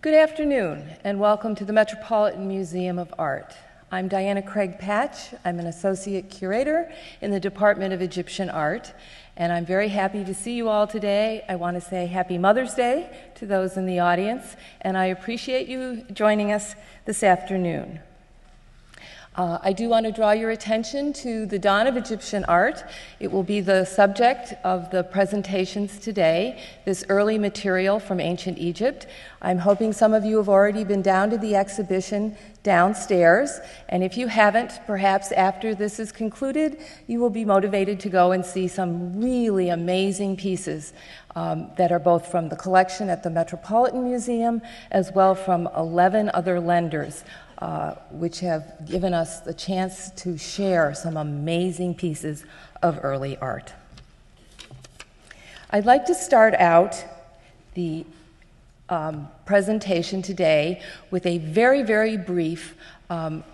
Good afternoon, and welcome to the Metropolitan Museum of Art. I'm Diana Craig Patch. I'm an associate curator in the Department of Egyptian Art, and I'm very happy to see you all today. I want to say Happy Mother's Day to those in the audience, and I appreciate you joining us this afternoon. Uh, I do want to draw your attention to the dawn of Egyptian art. It will be the subject of the presentations today, this early material from ancient Egypt. I'm hoping some of you have already been down to the exhibition downstairs, and if you haven't, perhaps after this is concluded, you will be motivated to go and see some really amazing pieces um, that are both from the collection at the Metropolitan Museum as well from 11 other lenders uh, which have given us the chance to share some amazing pieces of early art. I'd like to start out the um, presentation today with a very, very brief um,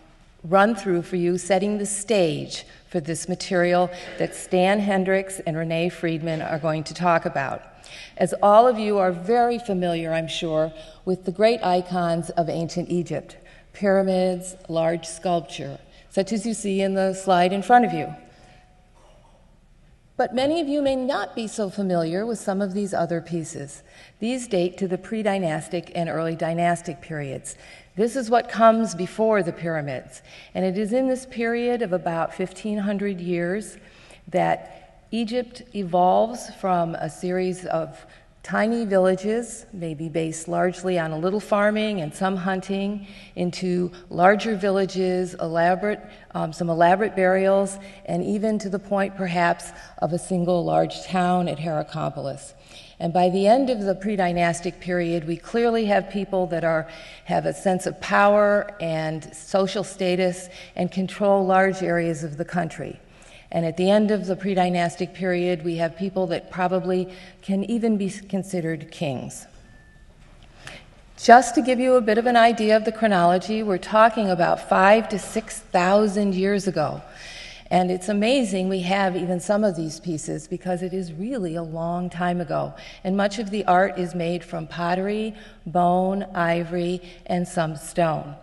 run through for you, setting the stage for this material that Stan Hendrickx and Renée Friedman are going to talk about. As all of you are very familiar, I'm sure, with the great icons of ancient Egypt pyramids, large sculpture, such as you see in the slide in front of you. But many of you may not be so familiar with some of these other pieces. These date to the pre dynastic and early dynastic periods. This is what comes before the pyramids. And it is in this period of about 1,500 years that Egypt evolves from a series of tiny villages, maybe based largely on a little farming and some hunting, into larger villages, elaborate, um, some elaborate burials, and even to the point perhaps of a single large town at Hierakonpolis. And by the end of the pre dynastic period, we clearly have people that are, have a sense of power and social status and control large areas of the country. And at the end of the pre dynastic period, we have people that probably can even be considered kings. Just to give you a bit of an idea of the chronology, we're talking about five to 6,000 years ago. And it's amazing we have even some of these pieces because it is really a long time ago. And much of the art is made from pottery, bone, ivory, and some stone.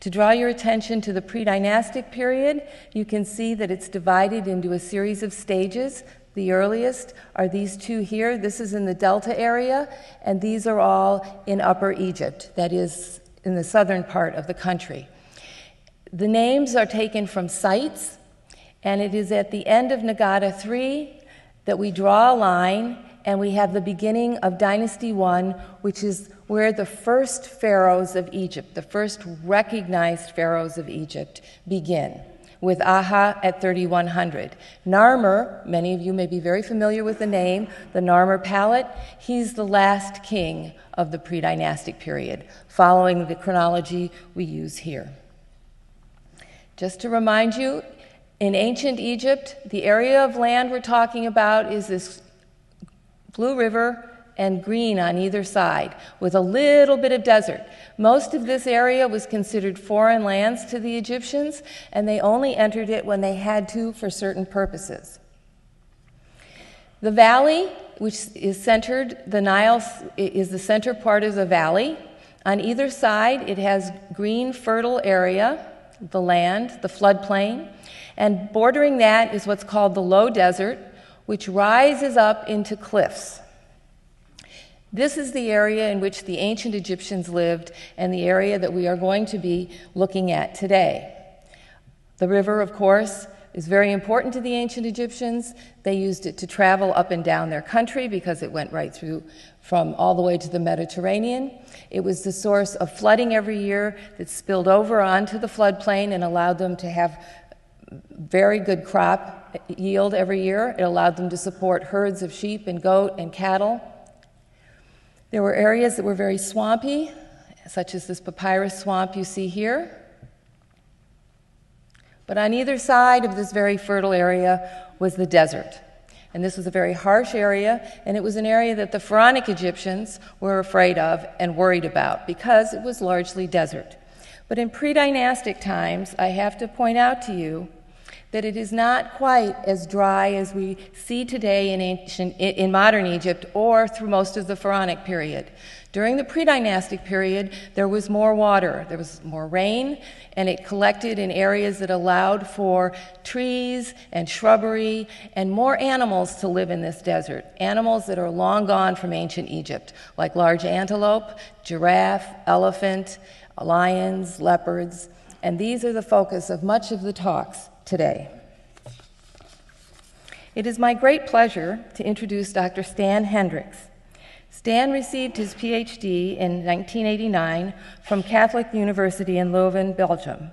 To draw your attention to the pre dynastic period, you can see that it's divided into a series of stages. The earliest are these two here. This is in the Delta area, and these are all in Upper Egypt, that is, in the southern part of the country. The names are taken from sites, and it is at the end of Nagada 3 that we draw a line and we have the beginning of Dynasty 1, which is where the first pharaohs of Egypt, the first recognized pharaohs of Egypt, begin, with Aha at 3100. Narmer, many of you may be very familiar with the name, the Narmer Palette, he's the last king of the pre dynastic period, following the chronology we use here. Just to remind you, in ancient Egypt, the area of land we're talking about is this Blue River, and green on either side, with a little bit of desert. Most of this area was considered foreign lands to the Egyptians, and they only entered it when they had to for certain purposes. The valley, which is centered, the Nile is the center part of the valley. On either side, it has green, fertile area, the land, the floodplain, and bordering that is what's called the low desert, which rises up into cliffs. This is the area in which the ancient Egyptians lived and the area that we are going to be looking at today. The river, of course, is very important to the ancient Egyptians. They used it to travel up and down their country because it went right through from all the way to the Mediterranean. It was the source of flooding every year that spilled over onto the floodplain and allowed them to have very good crop yield every year. It allowed them to support herds of sheep and goat and cattle. There were areas that were very swampy, such as this papyrus swamp you see here. But on either side of this very fertile area was the desert. And this was a very harsh area, and it was an area that the Pharaonic Egyptians were afraid of and worried about because it was largely desert. But in pre dynastic times, I have to point out to you that it is not quite as dry as we see today in, ancient, in modern Egypt or through most of the Pharaonic period. During the pre dynastic period, there was more water, there was more rain, and it collected in areas that allowed for trees and shrubbery and more animals to live in this desert. Animals that are long gone from ancient Egypt, like large antelope, giraffe, elephant, lions, leopards, and these are the focus of much of the talks today. It is my great pleasure to introduce Dr. Stan Hendrickx. Stan received his PhD in 1989 from Catholic University in Leuven, Belgium.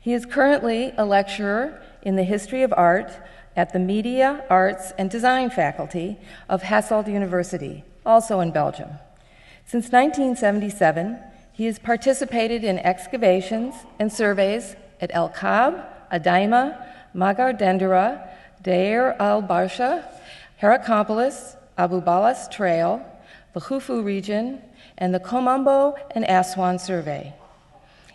He is currently a lecturer in the history of art at the Media, Arts, and Design faculty of Hasselt University, also in Belgium. Since 1977, he has participated in excavations and surveys at El Kab, Adaima, Magar Dendera, Deir al Barsha, Hierakonpolis, Abu Balas Trail, the Khufu region, and the Komombo and Aswan survey.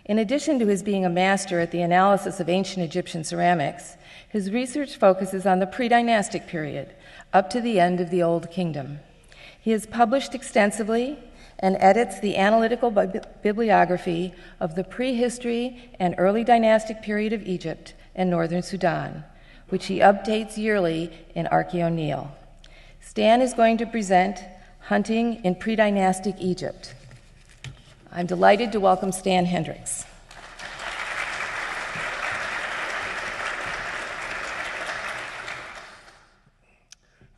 In addition to his being a master at the analysis of ancient Egyptian ceramics, his research focuses on the pre dynastic period, up to the end of the Old Kingdom. He has published extensively and edits the analytical bibliography of the prehistory and early dynastic period of Egypt and northern Sudan, which he updates yearly in Archéo-Nil. Stan is going to present Hunting in Pre-Dynastic Egypt. I'm delighted to welcome Stan Hendrickx.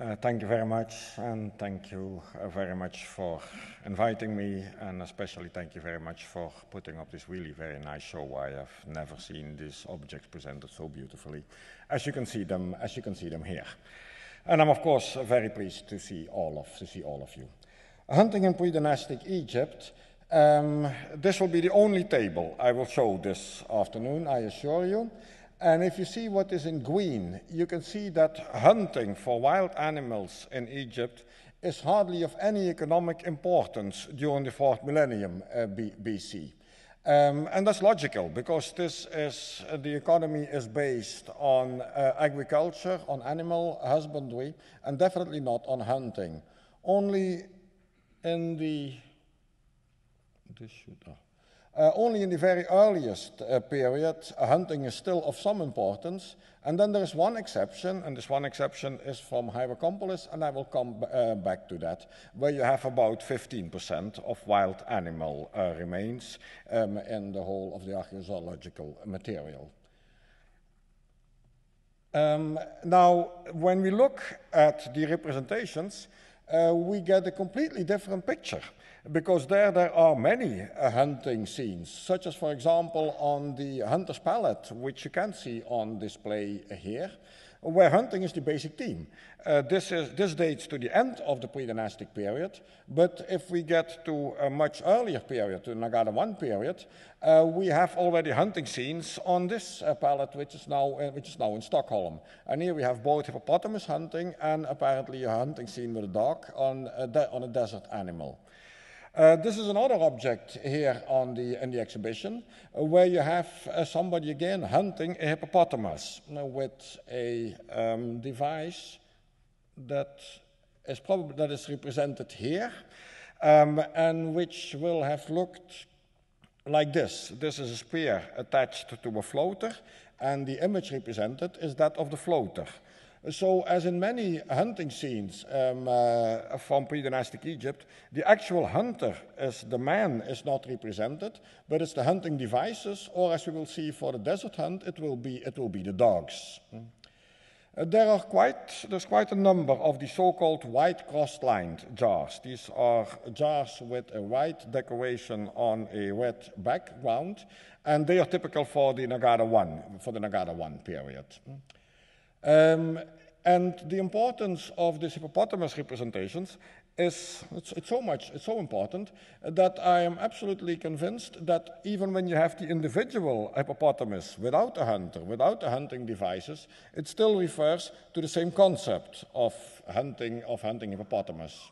Uh, thank you very much, and thank you uh, very much for inviting me, and especially thank you very much for putting up this really very nice show. I have never seen these objects presented so beautifully, as you can see them, as you can see them here. And I'm of course very pleased to see all of, to see all of you. Hunting in pre-dynastic Egypt, um, this will be the only table I will show this afternoon, I assure you. And if you see what is in green, you can see that hunting for wild animals in Egypt is hardly of any economic importance during the fourth millennium uh, BC. Um, and that's logical because this is, uh, the economy is based on uh, agriculture, on animal husbandry, and definitely not on hunting. Only in the, this should, oh. Uh, only in the very earliest uh, period, hunting is still of some importance. And then there is one exception, and this one exception is from Hierakonpolis, and I will come uh, back to that, where you have about 15% of wild animal uh, remains um, in the whole of the archaeological material. Um, now, when we look at the representations, uh, we get a completely different picture because there there are many uh, hunting scenes, such as, for example, on the hunter's palette, which you can see on display here, where hunting is the basic theme. Uh, this, is, this dates to the end of the pre-dynastic period, but if we get to a much earlier period, to the Nagada I period, uh, we have already hunting scenes on this uh, palette, which is, now, uh, which is now in Stockholm. And here we have both hippopotamus hunting and apparently a hunting scene with a dog on a, on a desert animal. Uh, this is another object here on the, in the exhibition uh, where you have uh, somebody again hunting a hippopotamus uh, with a um, device that is probably that is represented here um, and which will have looked like this. This is a spear attached to a floater and the image represented is that of the floater. So, as in many hunting scenes um, uh, from pre-dynastic Egypt, the actual hunter, as the man, is not represented, but it's the hunting devices, or as we will see for the desert hunt, it will be, it will be the dogs. Uh, there are quite, there's quite a number of the so-called white cross-lined jars. These are jars with a white decoration on a red background, and they are typical for the Nagada I, for the Nagada I period. Um, and the importance of these hippopotamus representations is it's, it's, so much, it's so important that I am absolutely convinced that even when you have the individual hippopotamus without a hunter, without the hunting devices, it still refers to the same concept of hunting, of hunting hippopotamus.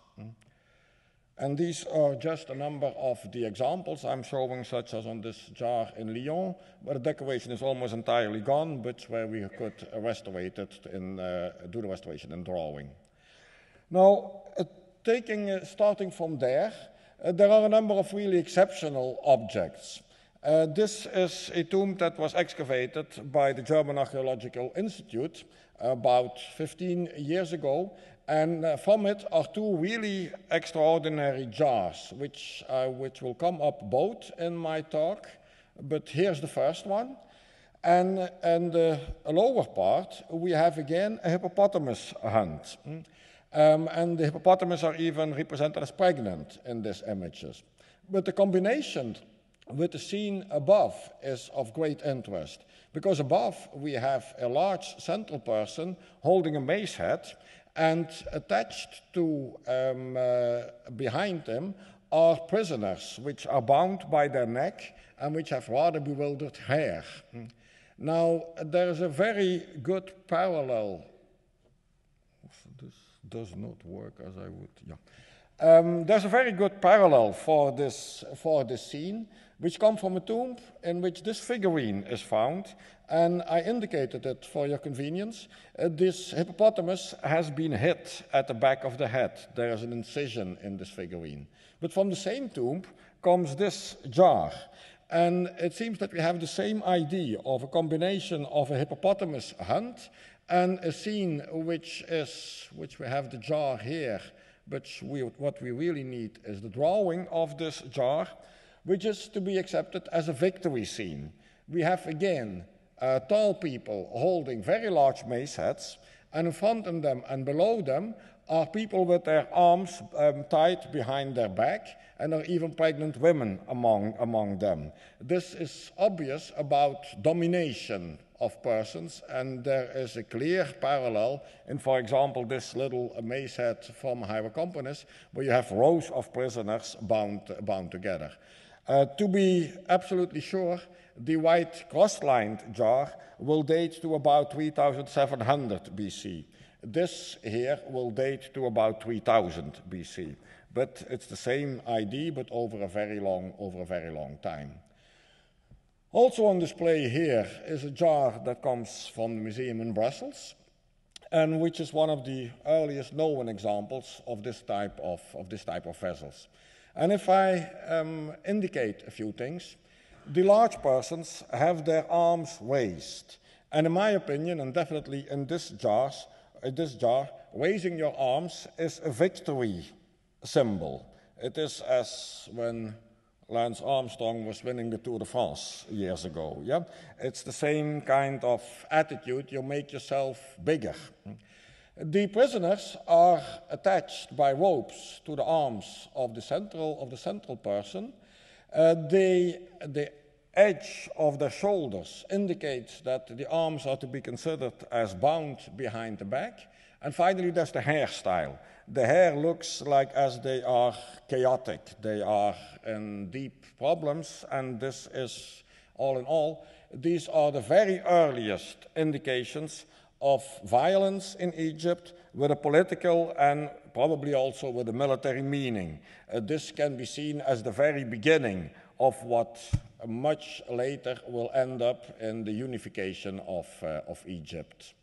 And these are just a number of the examples I'm showing, such as on this jar in Lyon, where the decoration is almost entirely gone, but where we could restore it in, uh, do the restoration in drawing. Now, uh, taking, uh, starting from there, uh, there are a number of really exceptional objects. Uh, this is a tomb that was excavated by the German Archaeological Institute about 15 years ago, and uh, from it are two really extraordinary jars, which, uh, which will come up both in my talk, but here's the first one. And, and the lower part, we have again a hippopotamus hunt. Um, and the hippopotamus are even represented as pregnant in these images. But the combination with the scene above is of great interest because above we have a large central person holding a mace head and attached to um, uh, behind him are prisoners which are bound by their neck and which have rather bewildered hair. Now, there is a very good parallel. This does not work as I would, yeah. Um, there's a very good parallel for this, for this scene, which come from a tomb in which this figurine is found, and I indicated it for your convenience. Uh, this hippopotamus has been hit at the back of the head. There is an incision in this figurine. But from the same tomb comes this jar. And it seems that we have the same idea of a combination of a hippopotamus hunt and a scene which is, which we have the jar here, but we, what we really need is the drawing of this jar, which is to be accepted as a victory scene. We have again uh, tall people holding very large mace heads, and in front of them and below them are people with their arms um, tied behind their back, and are even pregnant women among, among them. This is obvious about domination of persons, and there is a clear parallel in, for example, this little mace head from Hierakonpolis, where you have rows of prisoners bound, bound together. Uh, to be absolutely sure, the white cross-lined jar will date to about 3700 BC. This here will date to about 3000 BC. But it's the same ID, but over a very long, over a very long time. Also on display here is a jar that comes from the museum in Brussels, and which is one of the earliest known examples of this type of, of, this type of vessels. And if I um, indicate a few things, the large persons have their arms raised. And in my opinion, and definitely in this, jars, in this jar, raising your arms is a victory symbol. It is as when Lance Armstrong was winning the Tour de France years ago. Yeah? It's the same kind of attitude. You make yourself bigger. The prisoners are attached by ropes to the arms of the central, of the central person. Uh, the edge of their shoulders indicates that the arms are to be considered as bound behind the back. And finally, there's the hairstyle. The hair looks like as they are chaotic, they are in deep problems, and this is all in all, these are the very earliest indications of violence in Egypt with a political and probably also with a military meaning. Uh, this can be seen as the very beginning of what much later will end up in the unification of, uh, of Egypt.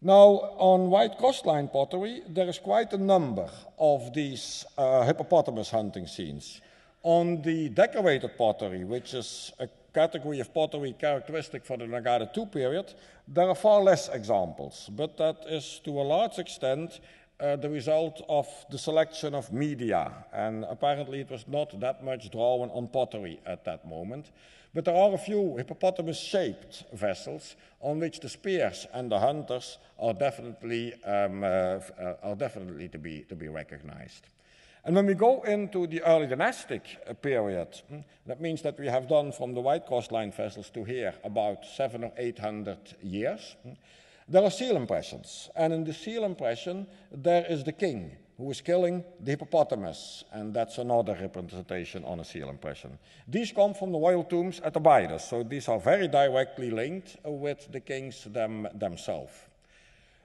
Now, on white cross-lined pottery, there is quite a number of these uh, hippopotamus hunting scenes. On the decorated pottery, which is a category of pottery characteristic for the Nagada II period, there are far less examples, but that is to a large extent uh, the result of the selection of media. And apparently it was not that much drawn on pottery at that moment. But there are a few hippopotamus-shaped vessels on which the spears and the hunters are definitely, um, uh, uh, are definitely to, be, to be recognized. And when we go into the early dynastic period, hmm, that means that we have done from the white cross-lined vessels to here about seven or eight hundred years. Hmm, there are seal impressions, and in the seal impression, there is the king who is killing the hippopotamus, and that's another representation on a seal impression. These come from the royal tombs at Abydos, so these are very directly linked with the kings them, themselves.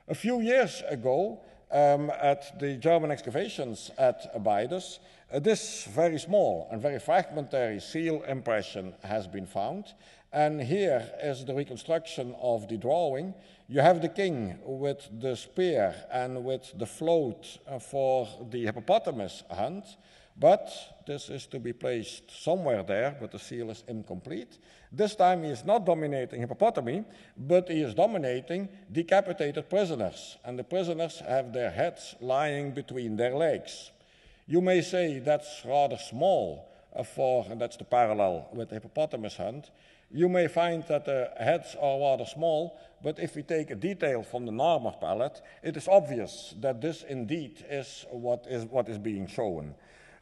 A few years ago, um, at the German excavations at Abydos, uh, this very small and very fragmentary seal impression has been found, and here is the reconstruction of the drawing. You have the king with the spear and with the float uh, for the hippopotamus hunt, But this is to be placed somewhere there, but the seal is incomplete. This time he is not dominating hippopotami, but he is dominating decapitated prisoners, and the prisoners have their heads lying between their legs. You may say that's rather small for, and that's the parallel with the hippopotamus hunt. You may find that the heads are rather small, but if we take a detail from the Narmer palette, it is obvious that this indeed is what is, what is being shown.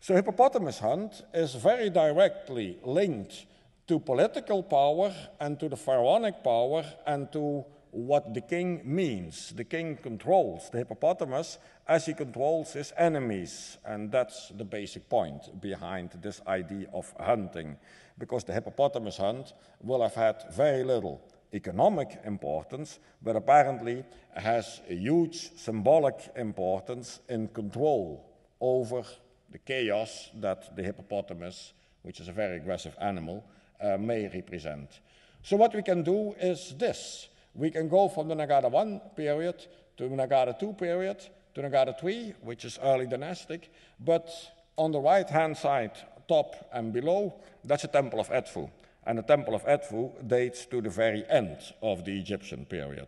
So hippopotamus hunt is very directly linked to political power and to the pharaonic power and to what the king means. The king controls the hippopotamus as he controls his enemies. And that's the basic point behind this idea of hunting. Because the hippopotamus hunt will have had very little economic importance, but apparently has a huge symbolic importance in control over the chaos that the hippopotamus, which is a very aggressive animal, uh, may represent. So what we can do is this. We can go from the Nagada 1 period to the Nagada 2 period to Nagada 3, which is early dynastic, but on the right-hand side, top and below, that's a temple of Edfu. And the temple of Edfu dates to the very end of the Egyptian period.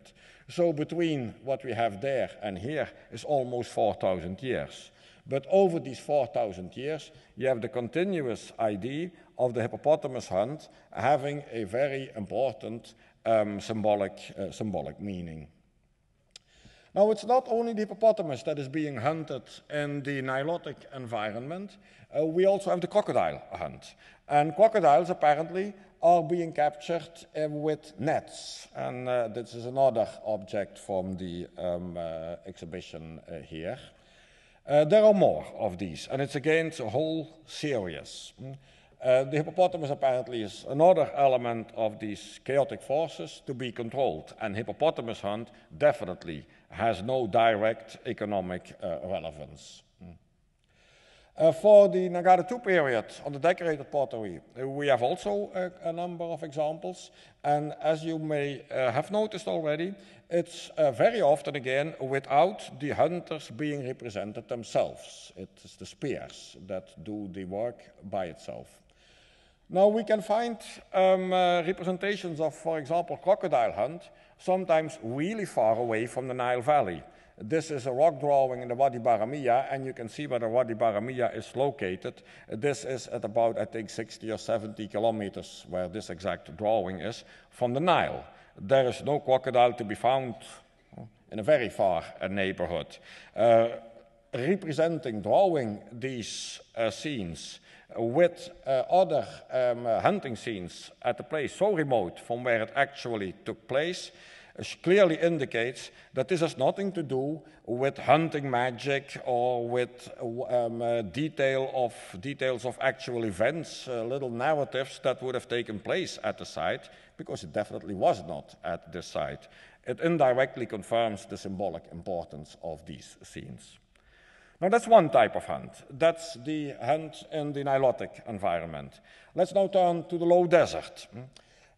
So between what we have there and here is almost 4,000 years. But over these 4,000 years, you have the continuous idea of the hippopotamus hunt having a very important um, symbolic, uh, symbolic meaning. Now, it's not only the hippopotamus that is being hunted in the Nilotic environment, uh, we also have the crocodile hunt. And crocodiles apparently are being captured uh, with nets. And uh, this is another object from the um, uh, exhibition uh, here. Uh, there are more of these, and it's against a whole series. Mm. Uh, the hippopotamus apparently is another element of these chaotic forces to be controlled, and hippopotamus hunt definitely has no direct economic uh, relevance. Mm. Uh, for the Nagada II period on the decorated pottery, we have also a, a, number of examples. And as you may uh, have noticed already, it's uh, very often again without the hunters being represented themselves. It's the spears that do the work by itself. Now we can find um, uh, representations of, for example, crocodile hunt, sometimes really far away from the Nile Valley. This is a rock drawing in the Wadi Baramiya, and you can see where the Wadi Baramiya is located. This is at about, I think, 60 or 70 kilometers where this exact drawing is from the Nile there is no crocodile to be found in a very far neighborhood. Uh, representing, drawing these uh, scenes with uh, other um, hunting scenes at a place so remote from where it actually took place clearly indicates that this has nothing to do with hunting magic or with um, uh, detail of, details of actual events, uh, little narratives that would have taken place at the site because it definitely was not at this site. It indirectly confirms the symbolic importance of these scenes. Now that's one type of hunt. That's the hunt in the Nilotic environment. Let's now turn to the low desert.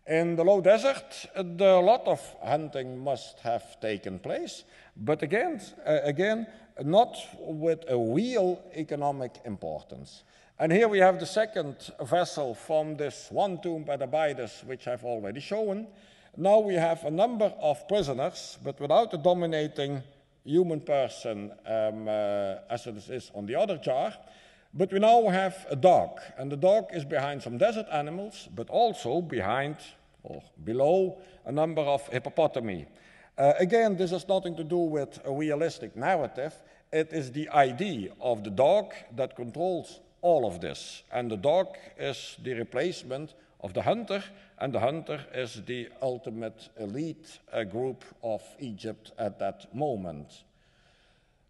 In the low desert, a lot of hunting must have taken place, but again, uh, again, not with a real economic importance. And here we have the second vessel from this one tomb at Abydos, which I've already shown. Now we have a number of prisoners, but without a dominating human person um, uh, as it is on the other jar. But we now have a dog, and the dog is behind some desert animals, but also behind or below a number of hippopotami. Uh, again, this has nothing to do with a realistic narrative. It is the idea of the dog that controls all of this. And the dog is the replacement of the hunter, and the hunter is the ultimate elite uh, group of Egypt at that moment.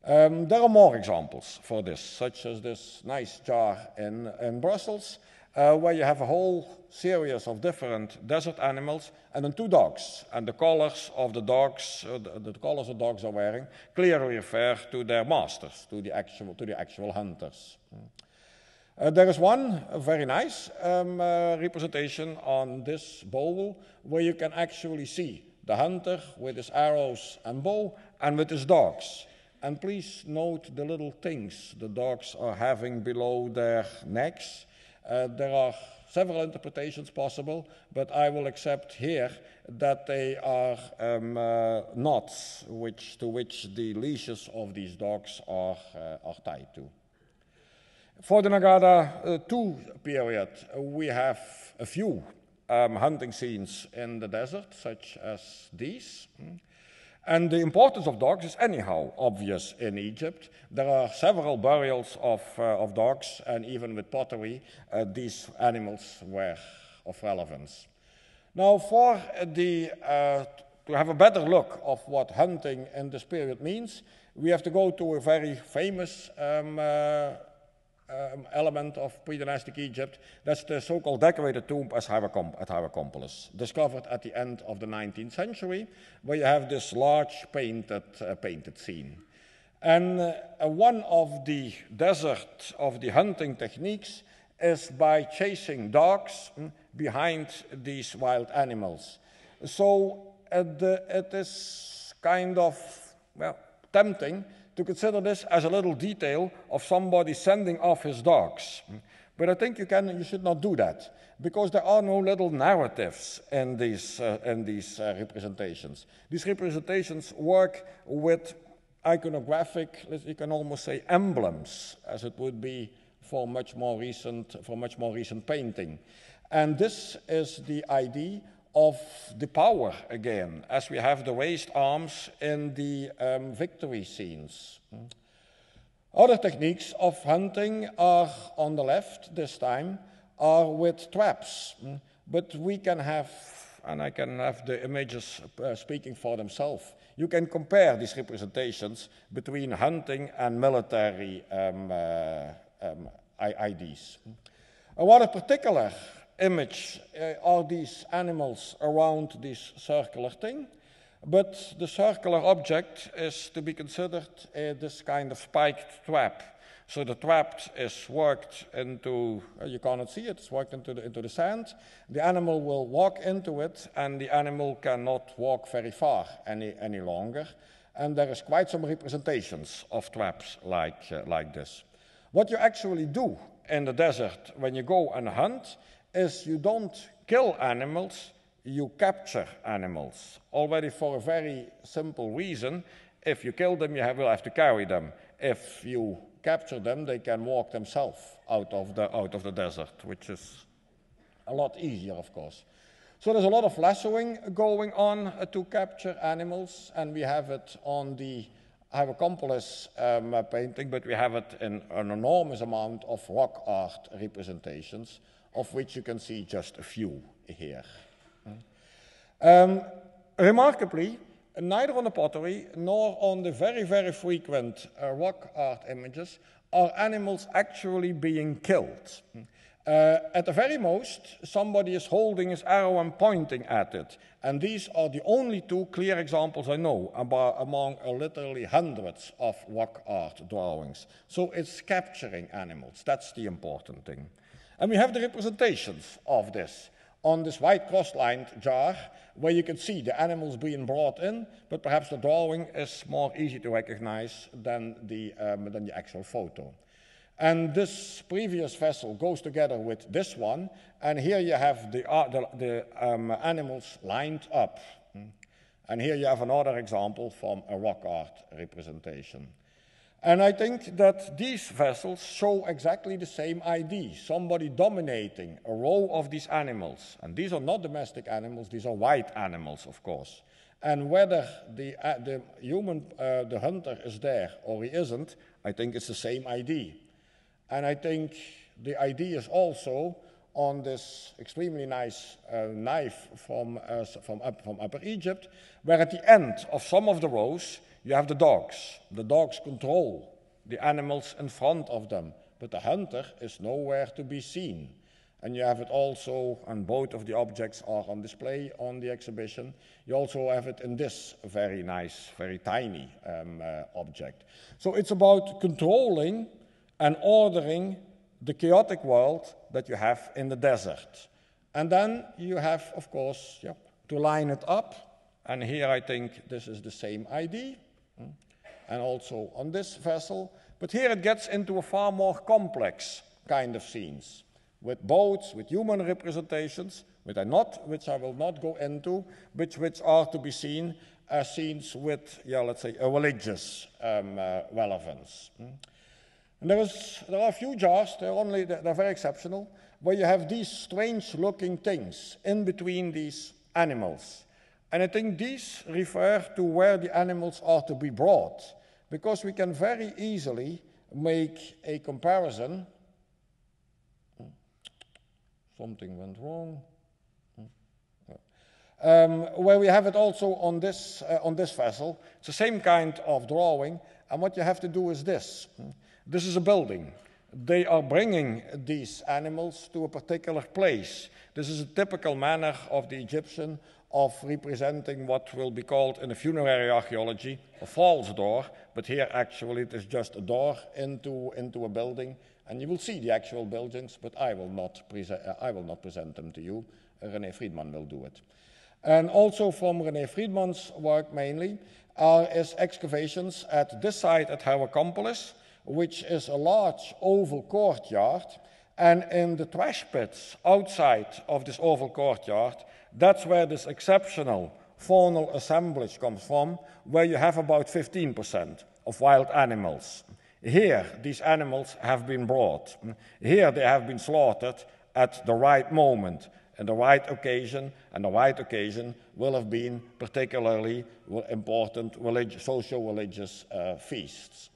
Um, there are more examples for this, such as this nice jar in, in Brussels, uh, where you have a whole series of different desert animals and then two dogs. And the colors of the dogs, uh, the, the, colors the dogs are wearing, clearly refer to their masters, to the actual, to the actual hunters. Uh, there is one very nice um, representation on this bowl where you can actually see the hunter with his arrows and bow and with his dogs. And please note the little things the dogs are having below their necks. Uh, there are several interpretations possible, but I will accept here that they are um, uh, knots which, to which the leashes of these dogs are, uh, are tied to. For the Nagada uh, 2 period, we have a few um, hunting scenes in the desert, such as these. And the importance of dogs is anyhow obvious in Egypt. There are several burials of, uh, of dogs, and even with pottery, uh, these animals were of relevance. Now, for the, uh, to have a better look of what hunting in this period means, we have to go to a very famous um, uh, um, element of pre-dynastic Egypt. That's the so-called decorated tomb at Hierakonpolis, discovered at the end of the 19th century, where you have this large painted, uh, painted scene. And uh, one of the desert of the hunting techniques is by chasing dogs mm, behind these wild animals. So uh, the, it is kind of, well, tempting to consider this as a little detail of somebody sending off his dogs. But I think you, can, you should not do that because there are no little narratives in these, uh, in these uh, representations. These representations work with iconographic, you can almost say emblems, as it would be for much more recent, for much more recent painting. And this is the idea of the power again, as we have the raised arms in the um, victory scenes. Other techniques of hunting are on the left this time, are with traps. But we can have, and I can have the images uh, speaking for themselves. You can compare these representations between hunting and military um, uh, um, IDs. And what a particular image uh, are these animals around this circular thing. But the circular object is to be considered uh, this kind of spiked trap. So the trap is worked into, uh, you cannot see it, it's worked into the, into the sand. The animal will walk into it, and the animal cannot walk very far any, any longer. And there is quite some representations of traps like, uh, like this. What you actually do in the desert when you go and hunt is you don't kill animals, you capture animals. Already for a very simple reason. If you kill them, you have, will have to carry them. If you capture them, they can walk themselves out of the, out of the desert, which is a lot easier, of course. So there's a lot of lassoing going on uh, to capture animals, and we have it on the Hierakonpolis um, uh, painting, but we have it in an enormous amount of rock art representations of which you can see just a few here. Um, remarkably, neither on the pottery nor on the very, very frequent uh, rock art images are animals actually being killed. Uh, at the very most, somebody is holding his arrow and pointing at it. And these are the only two clear examples I know about, among uh, literally hundreds of rock art drawings. So it's capturing animals. That's the important thing. And we have the representations of this on this white cross-lined jar where you can see the animals being brought in, but perhaps the drawing is more easy to recognize than the, um, than the actual photo. And this previous vessel goes together with this one, and here you have the, uh, the, the um, animals lined up. And here you have another example from a rock art representation. And I think that these vessels show exactly the same idea somebody dominating a row of these animals. And these are not domestic animals, these are white animals, of course. And whether the, uh, the human, uh, the hunter, is there or he isn't, I think it's the same idea. And I think the idea is also on this extremely nice uh, knife from, uh, from, up, from Upper Egypt, where at the end of some of the rows, you have the dogs. The dogs control the animals in front of them, but the hunter is nowhere to be seen. And you have it also, and both of the objects are on display on the exhibition. You also have it in this very nice, very tiny um, uh, object. So it's about controlling and ordering the chaotic world that you have in the desert. And then you have, of course, to line it up. And here I think this is the same idea. And also on this vessel. But here it gets into a far more complex kind of scenes with boats, with human representations, which I, not, which I will not go into, which, which are to be seen as scenes with, yeah, let's say, a religious um, uh, relevance. Mm. And there, is, there are a few jars, they're, only, they're very exceptional, where you have these strange looking things in between these animals. And I think these refer to where the animals are to be brought, because we can very easily make a comparison. Something went wrong. Um, where we have it also on this, uh, on this vessel. It's the same kind of drawing, and what you have to do is this. This is a building. They are bringing these animals to a particular place. This is a typical manner of the Egyptian of representing what will be called in the funerary archaeology a false door, but here actually it is just a door into, into a building, and you will see the actual buildings, but I will not, uh, I will not present them to you. Uh, Renée Friedman will do it. And also from Renée Friedman's work mainly are is excavations at this site at Hierakonpolis, which is a large oval courtyard. And in the trash pits outside of this oval courtyard, that's where this exceptional faunal assemblage comes from, where you have about 15% of wild animals. Here, these animals have been brought. Here, they have been slaughtered at the right moment and the right occasion, and the right occasion will have been particularly important social religious uh, feasts.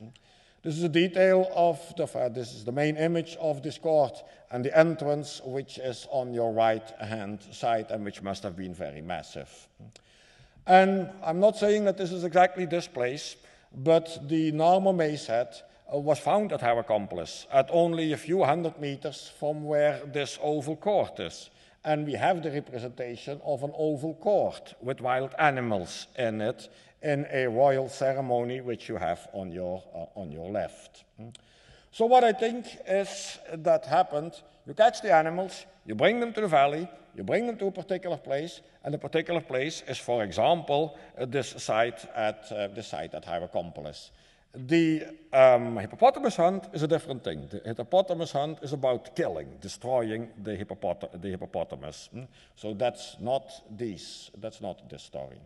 This is a detail of the, uh, this is the main image of this court and the entrance which is on your right hand side and which must have been very massive. And I'm not saying that this is exactly this place, but the Narmer mace head uh, was found at Hierakonpolis at only a few hundred meters from where this oval court is and we have the representation of an oval court with wild animals in it in a royal ceremony which you have on your, uh, on your left. So what I think is that happened, you catch the animals, you bring them to the valley, you bring them to a particular place, and the particular place is, for example, uh, this site at, uh, the site at Hierakonpolis. The um, hippopotamus hunt is a different thing. The hippopotamus hunt is about killing, destroying the, hippopot- the hippopotamus. Mm? So that's not this. That's not this story.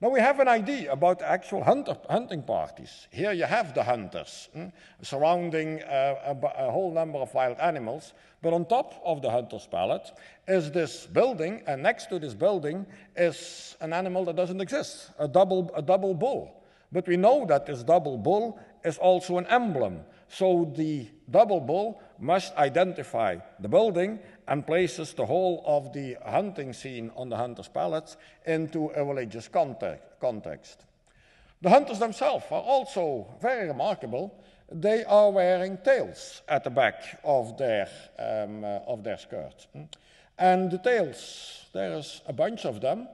Now we have an idea about actual hunter, hunting parties. Here you have the hunters mm, surrounding uh, a, a, whole number of wild animals, but on top of the hunter's palette is this building, and next to this building is an animal that doesn't exist, a double, a double bull. But we know that this double bull is also an emblem. So the double bull must identify the building and places the whole of the hunting scene on the hunter's palettes into a religious context. The hunters themselves are also very remarkable. They are wearing tails at the back of their, um, uh, of their skirt. And the tails, there's a bunch of them.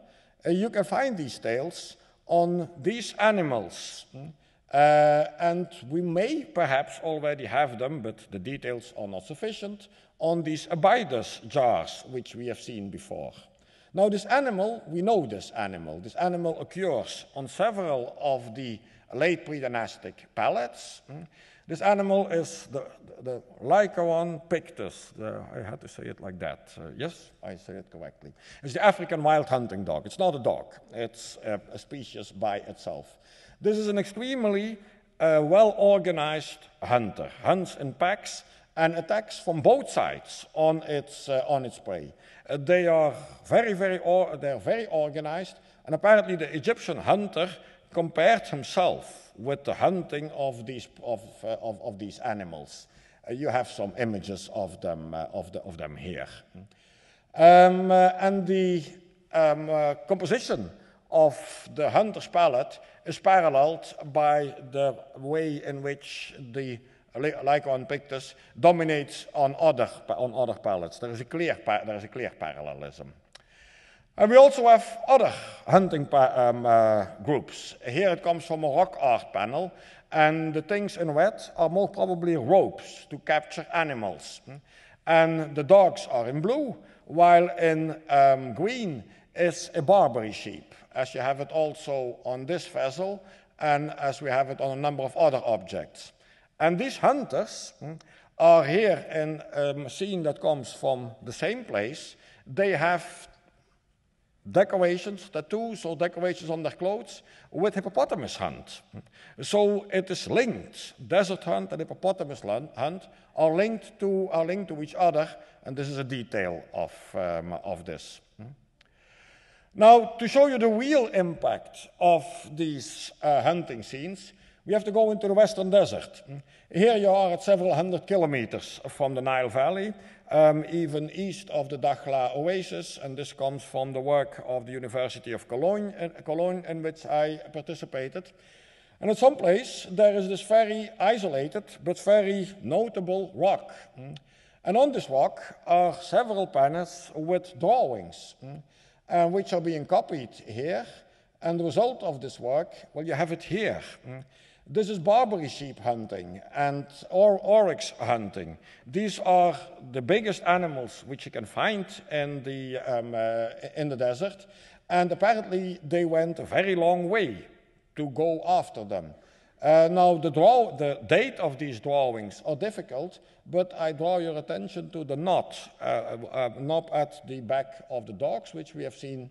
Uh, you can find these tails on these animals. Uh, and we may perhaps already have them, but the details are not sufficient, on these Abydos jars, which we have seen before. Now, this animal, we know this animal. This animal occurs on several of the late pre-dynastic palettes. This animal is the, the, the Lycaon pictus. The, I had to say it like that. Uh, yes, I say it correctly. It's the African wild hunting dog. It's not a dog, it's a, a species by itself. This is an extremely uh, well organized hunter, hunts in packs and attacks from both sides on its, uh, on its prey. Uh, they are very, very, they're very organized, and apparently the Egyptian hunter compared himself with the hunting of these, of, uh, of, of, these animals. Uh, you have some images of them, uh, of, the, of them here. Um, uh, and the um, composition of the hunter's palette is paralleled by the way in which the Lycaon pictus dominates on other, on other palettes. There is a clear, there is a clear parallelism. And we also have other hunting um, uh, groups. Here it comes from a rock art panel, and the things in red are more probably ropes to capture animals. And the dogs are in blue, while in um, green is a Barbary sheep, as you have it also on this vessel. and as we have it on a number of other objects. And these hunters mm, are here in a scene that comes from the same place. They have decorations, tattoos, or decorations on their clothes with hippopotamus hunt. So it is linked. Desert hunt and hippopotamus hunt are linked to, are linked to each other, and this is a detail of, um, of this. Now, to show you the real impact of these uh, hunting scenes, we have to go into the western desert. Here you are at several hundred kilometers from the Nile Valley, um, even east of the Dakhla Oasis, and this comes from the work of the University of Cologne, in, Cologne, in which I participated. And at some place, there is this very isolated but very notable rock. And on this rock are several panels with drawings uh, which are being copied here. And the result of this work, well, you have it here. This is Barbary sheep hunting and or oryx hunting. These are the biggest animals which you can find in the, um, uh, in the desert. And apparently they went a very long way to go after them. Uh, now, the, draw, the date of these drawings are difficult, but I draw your attention to the knot, uh, uh, knob at the back of the dogs, which we have seen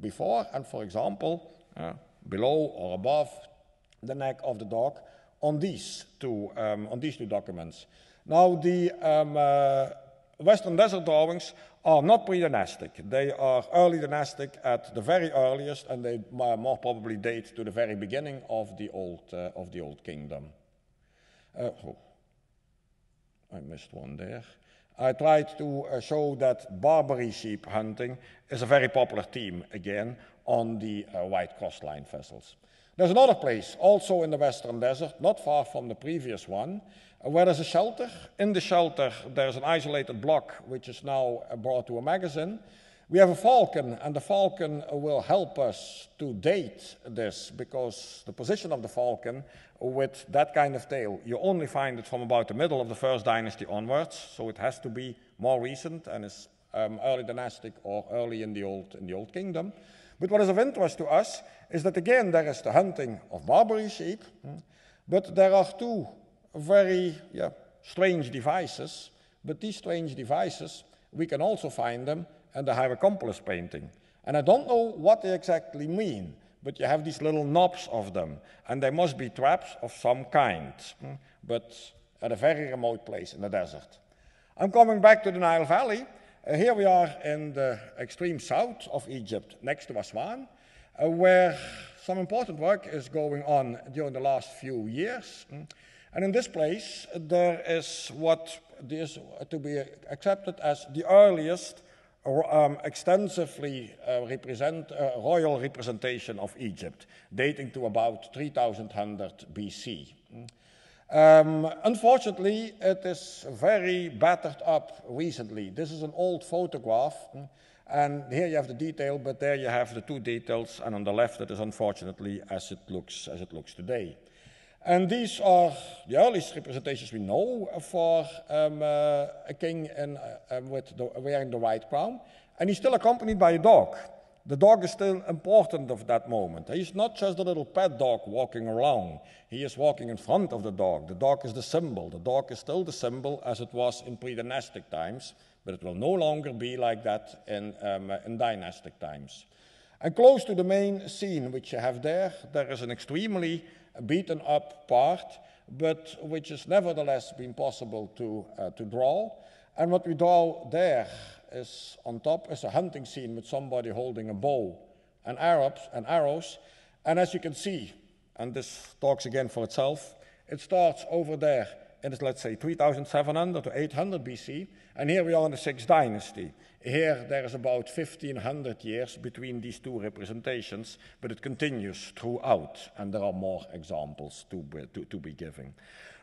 before, and for example, uh, below or above the neck of the dog on these two, um, on these two documents. Now, the um, uh, Western Desert drawings are not pre-dynastic. They are early dynastic at the very earliest, and they more probably date to the very beginning of the Old, uh, of the old Kingdom. Uh, oh, I missed one there. I tried to uh, show that Barbary sheep hunting is a very popular theme, again, on the uh, white cross-lined vessels. There's another place, also in the Western Desert, not far from the previous one, where there's a shelter. In the shelter, there's an isolated block which is now brought to a magazine. We have a falcon, and the falcon will help us to date this because the position of the falcon with that kind of tail, you only find it from about the middle of the first dynasty onwards, so it has to be more recent and is um, early dynastic or early in the, old, in the Old Kingdom. But what is of interest to us is that again there is the hunting of Barbary sheep, hmm, but there are two very yeah, strange devices, but these strange devices, we can also find them in the Hierakonpolis painting. And I don't know what they exactly mean, but you have these little knobs of them, and they must be traps of some kind, hmm, but at a very remote place in the desert. I'm coming back to the Nile Valley. Uh, here we are in the extreme south of Egypt, next to Aswan, uh, where some important work is going on during the last few years. Hmm. And in this place, there is what is to be accepted as the earliest um, extensively uh, represent, uh, royal representation of Egypt, dating to about 3100 BC. Um, unfortunately, it is very battered up recently. This is an old photograph, and here you have the detail, but there you have the two details, and on the left it is unfortunately as it looks, as it looks today. And these are the earliest representations we know for um, uh, a king in, uh, with the, wearing the white crown. And he's still accompanied by a dog. The dog is still important of that moment. He's not just a little pet dog walking around. He is walking in front of the dog. The dog is the symbol. The dog is still the symbol as it was in pre-dynastic times, but it will no longer be like that in, um, in dynastic times. And close to the main scene which you have there, there is an extremely beaten up part, but which has nevertheless been possible to, uh, to draw. And what we draw there is on top is a hunting scene with somebody holding a bow and arrows, and arrows. And as you can see, and this talks again for itself, it starts over there in, let's say, 3700 to 800 BC, and here we are in the 6th dynasty. Here there is about 1500 years between these two representations, but it continues throughout, and there are more examples to be, to, to be given.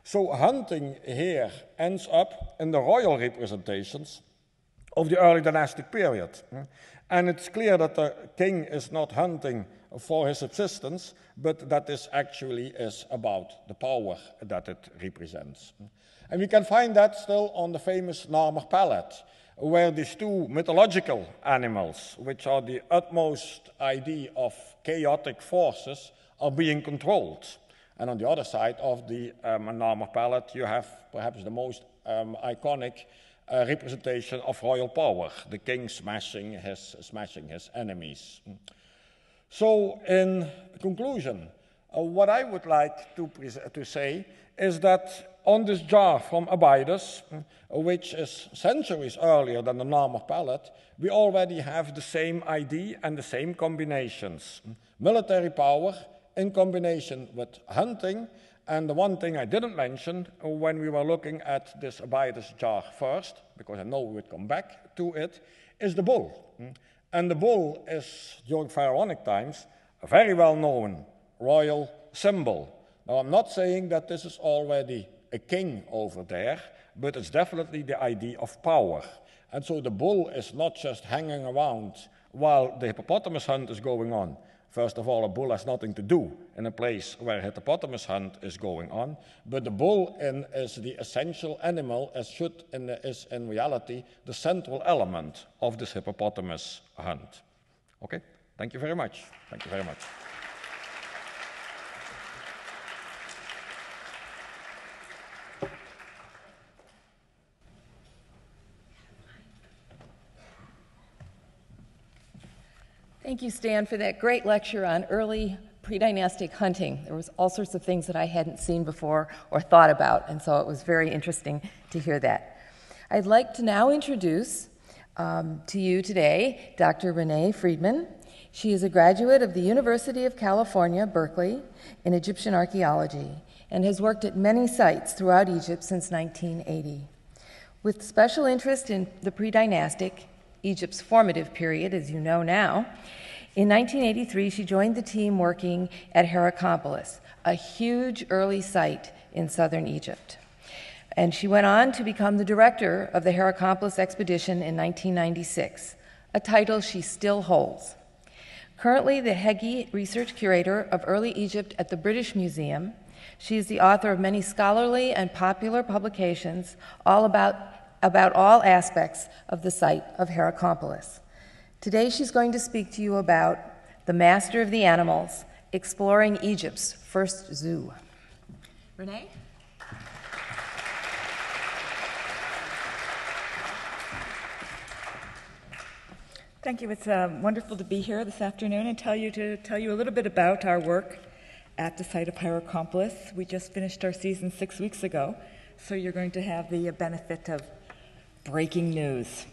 So hunting here ends up in the royal representations of the early dynastic period. And it's clear that the king is not hunting for his subsistence, but that this actually is about the power that it represents. And we can find that still on the famous Narmer palette, where these two mythological animals, which are the utmost idea of chaotic forces, are being controlled. And on the other side of the um, Narmer palette, you have perhaps the most um, iconic uh, representation of royal power, the king smashing his, smashing his enemies. So, in conclusion, uh, what I would like to, to say is that on this jar from Abydos, uh, which is centuries earlier than the Narmer palette, we already have the same ID and the same combinations. Military power in combination with hunting, and the one thing I didn't mention uh, when we were looking at this Abydos jar first, because I know we would come back to it, is the bull. Hmm? And the bull is, during pharaonic times, a very well known royal symbol. Now, I'm not saying that this is already a king over there, but it's definitely the idea of power. And so the bull is not just hanging around while the hippopotamus hunt is going on. First of all, a bull has nothing to do in a place where hippopotamus hunt is going on, but the bull in, is the essential animal, as should in is in reality the central element of this hippopotamus hunt. Okay, thank you very much. Thank you very much. Thank you, Stan, for that great lecture on early pre-dynastic hunting. There was all sorts of things that I hadn't seen before or thought about, and so it was very interesting to hear that. I'd like to now introduce um, to you today Dr. Renée Friedman. She is a graduate of the University of California, Berkeley, in Egyptian archaeology, and has worked at many sites throughout Egypt since 1980. With special interest in the pre dynastic, Egypt's formative period, as you know now, in 1983, she joined the team working at Hierakonpolis, a huge early site in southern Egypt. And she went on to become the director of the Hierakonpolis expedition in 1996, a title she still holds. Currently, the Heagy Research Curator of Early Egypt at the British Museum, she is the author of many scholarly and popular publications all about, about all aspects of the site of Hierakonpolis. Today she's going to speak to you about the master of the animals, exploring Egypt's first zoo. Renée? Thank you. It's uh, wonderful to be here this afternoon and tell you to tell you a little bit about our work at the site of Hierakonpolis. We just finished our season six weeks ago, so you're going to have the benefit of breaking news.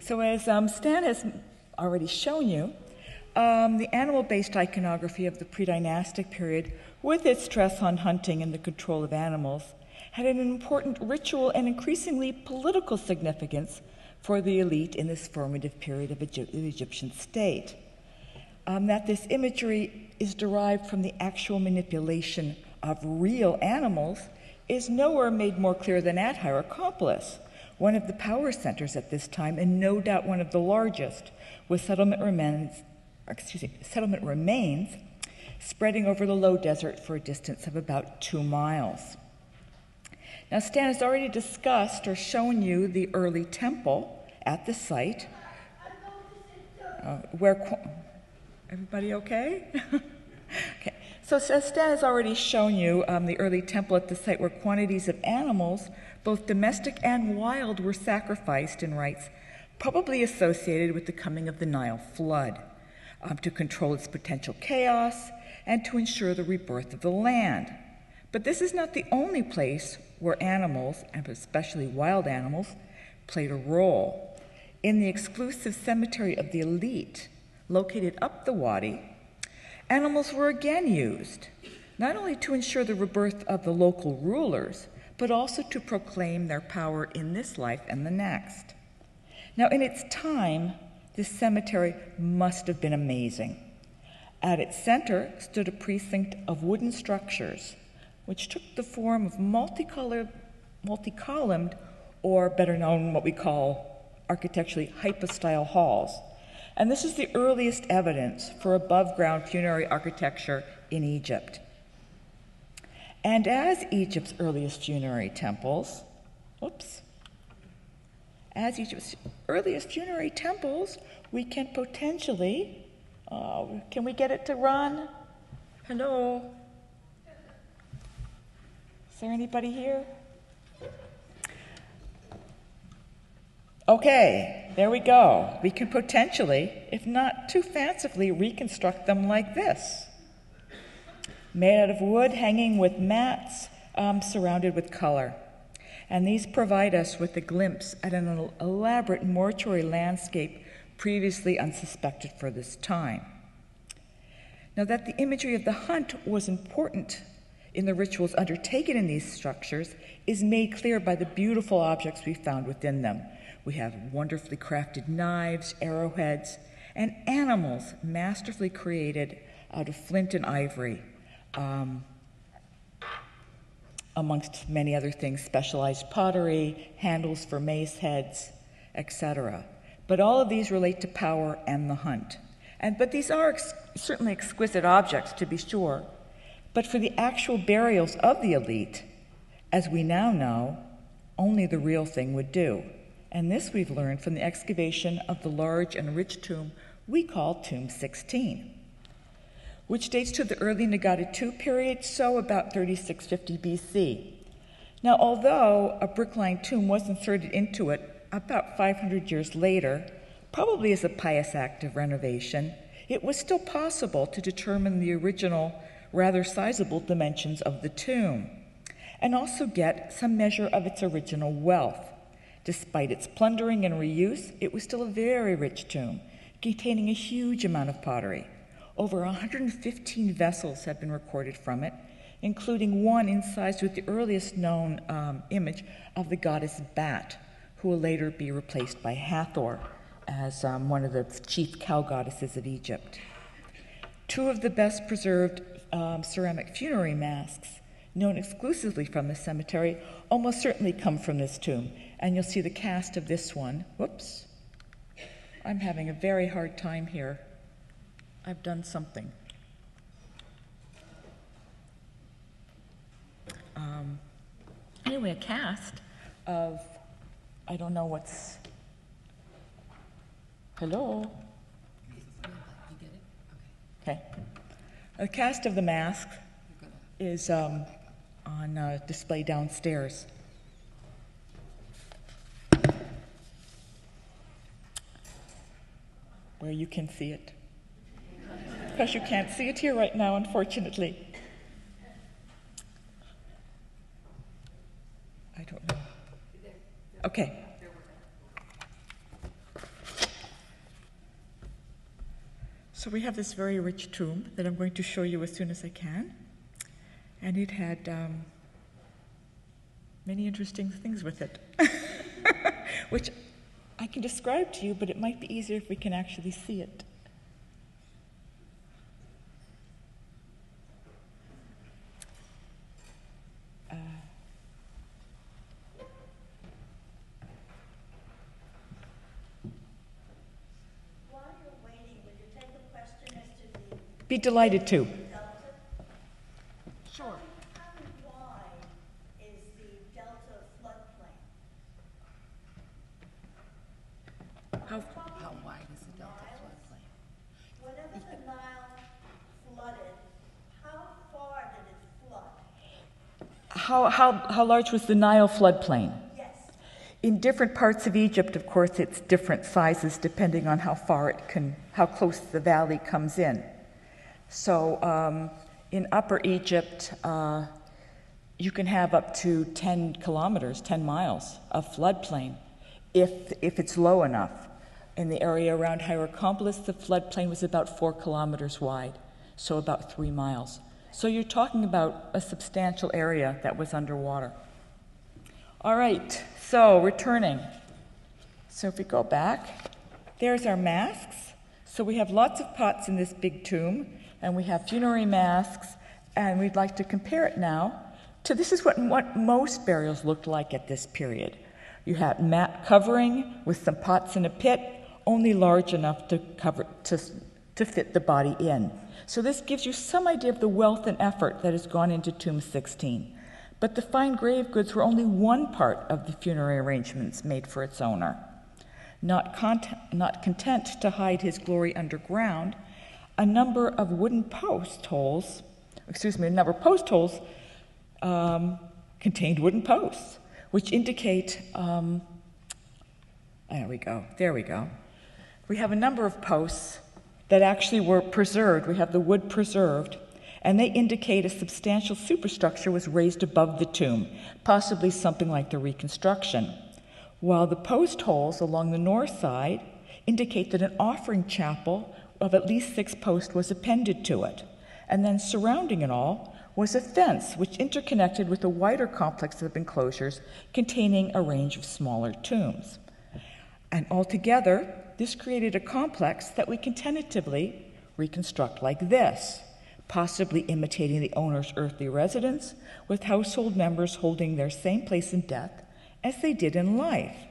So, as um, Stan has already shown you, um, the animal based iconography of the pre dynastic period, with its stress on hunting and the control of animals, had an important ritual and increasingly political significance for the elite in this formative period of the Egyptian state. Um, that this imagery is derived from the actual manipulation of real animals is nowhere made more clear than at Hierakonpolis one of the power centers at this time, and no doubt one of the largest, with settlement remains, excuse me, settlement remains spreading over the low desert for a distance of about two miles. Now, Stan has already discussed or shown you the early temple at the site, uh, where everybody okay? okay. So, Stan has already shown you um, the early temple at the site where quantities of animals both domestic and wild, were sacrificed in rites probably associated with the coming of the Nile flood um, to control its potential chaos and to ensure the rebirth of the land. But this is not the only place where animals, and especially wild animals, played a role. In the exclusive cemetery of the elite, located up the Wadi, animals were again used, not only to ensure the rebirth of the local rulers, but also to proclaim their power in this life and the next. Now, in its time, this cemetery must have been amazing. At its center stood a precinct of wooden structures, which took the form of multicolored, multi-columned, or better known what we call architecturally hypostyle halls. And this is the earliest evidence for above ground funerary architecture in Egypt. And as Egypt's earliest funerary temples, whoops, as Egypt's earliest funerary temples, we can potentially, uh, can we get it to run? Hello? Is there anybody here? Okay, there we go. We can potentially, if not too fancifully, reconstruct them like this made out of wood, hanging with mats, um, surrounded with color. And these provide us with a glimpse at an elaborate mortuary landscape previously unsuspected for this time. Now, that the imagery of the hunt was important in the rituals undertaken in these structures is made clear by the beautiful objects we found within them. We have wonderfully crafted knives, arrowheads, and animals masterfully created out of flint and ivory, um, amongst many other things, specialized pottery, handles for mace heads, etc. But all of these relate to power and the hunt. And, but these are ex- certainly exquisite objects, to be sure. But for the actual burials of the elite, as we now know, only the real thing would do. And this we've learned from the excavation of the large and rich tomb we call Tomb 16 which dates to the early Nagada II period, so about 3650 BC. Now, although a brick-lined tomb was inserted into it about 500 years later, probably as a pious act of renovation, it was still possible to determine the original, rather sizable dimensions of the tomb, and also get some measure of its original wealth. Despite its plundering and reuse, it was still a very rich tomb, containing a huge amount of pottery. Over 115 vessels have been recorded from it, including one incised with the earliest known um, image of the goddess Bat, who will later be replaced by Hathor as um, one of the chief cow goddesses of Egypt. Two of the best preserved um, ceramic funerary masks, known exclusively from the cemetery, almost certainly come from this tomb. And you'll see the cast of this one. Whoops. I'm having a very hard time here. I've done something. Um, anyway, a cast of, I don't know what's, hello? Okay. A cast of the mask is um, on uh, display downstairs. Where you can see it because you can't see it here right now, unfortunately. I don't know. Okay. So we have this very rich tomb that I'm going to show you as soon as I can. And it had um, many interesting things with it, which I can describe to you, but it might be easier if we can actually see it. Be delighted to. Sure. How wide is the delta floodplain? How, how wide is the delta floodplain? Whenever the Nile flooded, how far did it flood? How, how, how large was the Nile floodplain? Yes. In different parts of Egypt, of course, it's different sizes depending on how far it can, how close the valley comes in. So um, in Upper Egypt, uh, you can have up to 10 kilometers, 10 miles of floodplain if, if it's low enough. In the area around Hierakonpolis, the floodplain was about four kilometers wide, so about three miles. So you're talking about a substantial area that was underwater. All right, so returning. So if we go back, there's our masks. So we have lots of pots in this big tomb and we have funerary masks, and we'd like to compare it now to this is what, what most burials looked like at this period. You had mat covering with some pots in a pit, only large enough to cover to, to fit the body in. So this gives you some idea of the wealth and effort that has gone into Tomb 16. But the fine grave goods were only one part of the funerary arrangements made for its owner. Not, content, not content to hide his glory underground, a number of wooden post holes excuse me, a number of post holes um, contained wooden posts, which indicate, um, there we go, there we go. We have a number of posts that actually were preserved. We have the wood preserved, and they indicate a substantial superstructure was raised above the tomb, possibly something like the reconstruction. While the post holes along the north side indicate that an offering chapel of at least six posts was appended to it. And then surrounding it all was a fence which interconnected with a wider complex of enclosures containing a range of smaller tombs. And altogether, this created a complex that we can tentatively reconstruct like this, possibly imitating the owner's earthly residence, with household members holding their same place in death as they did in life.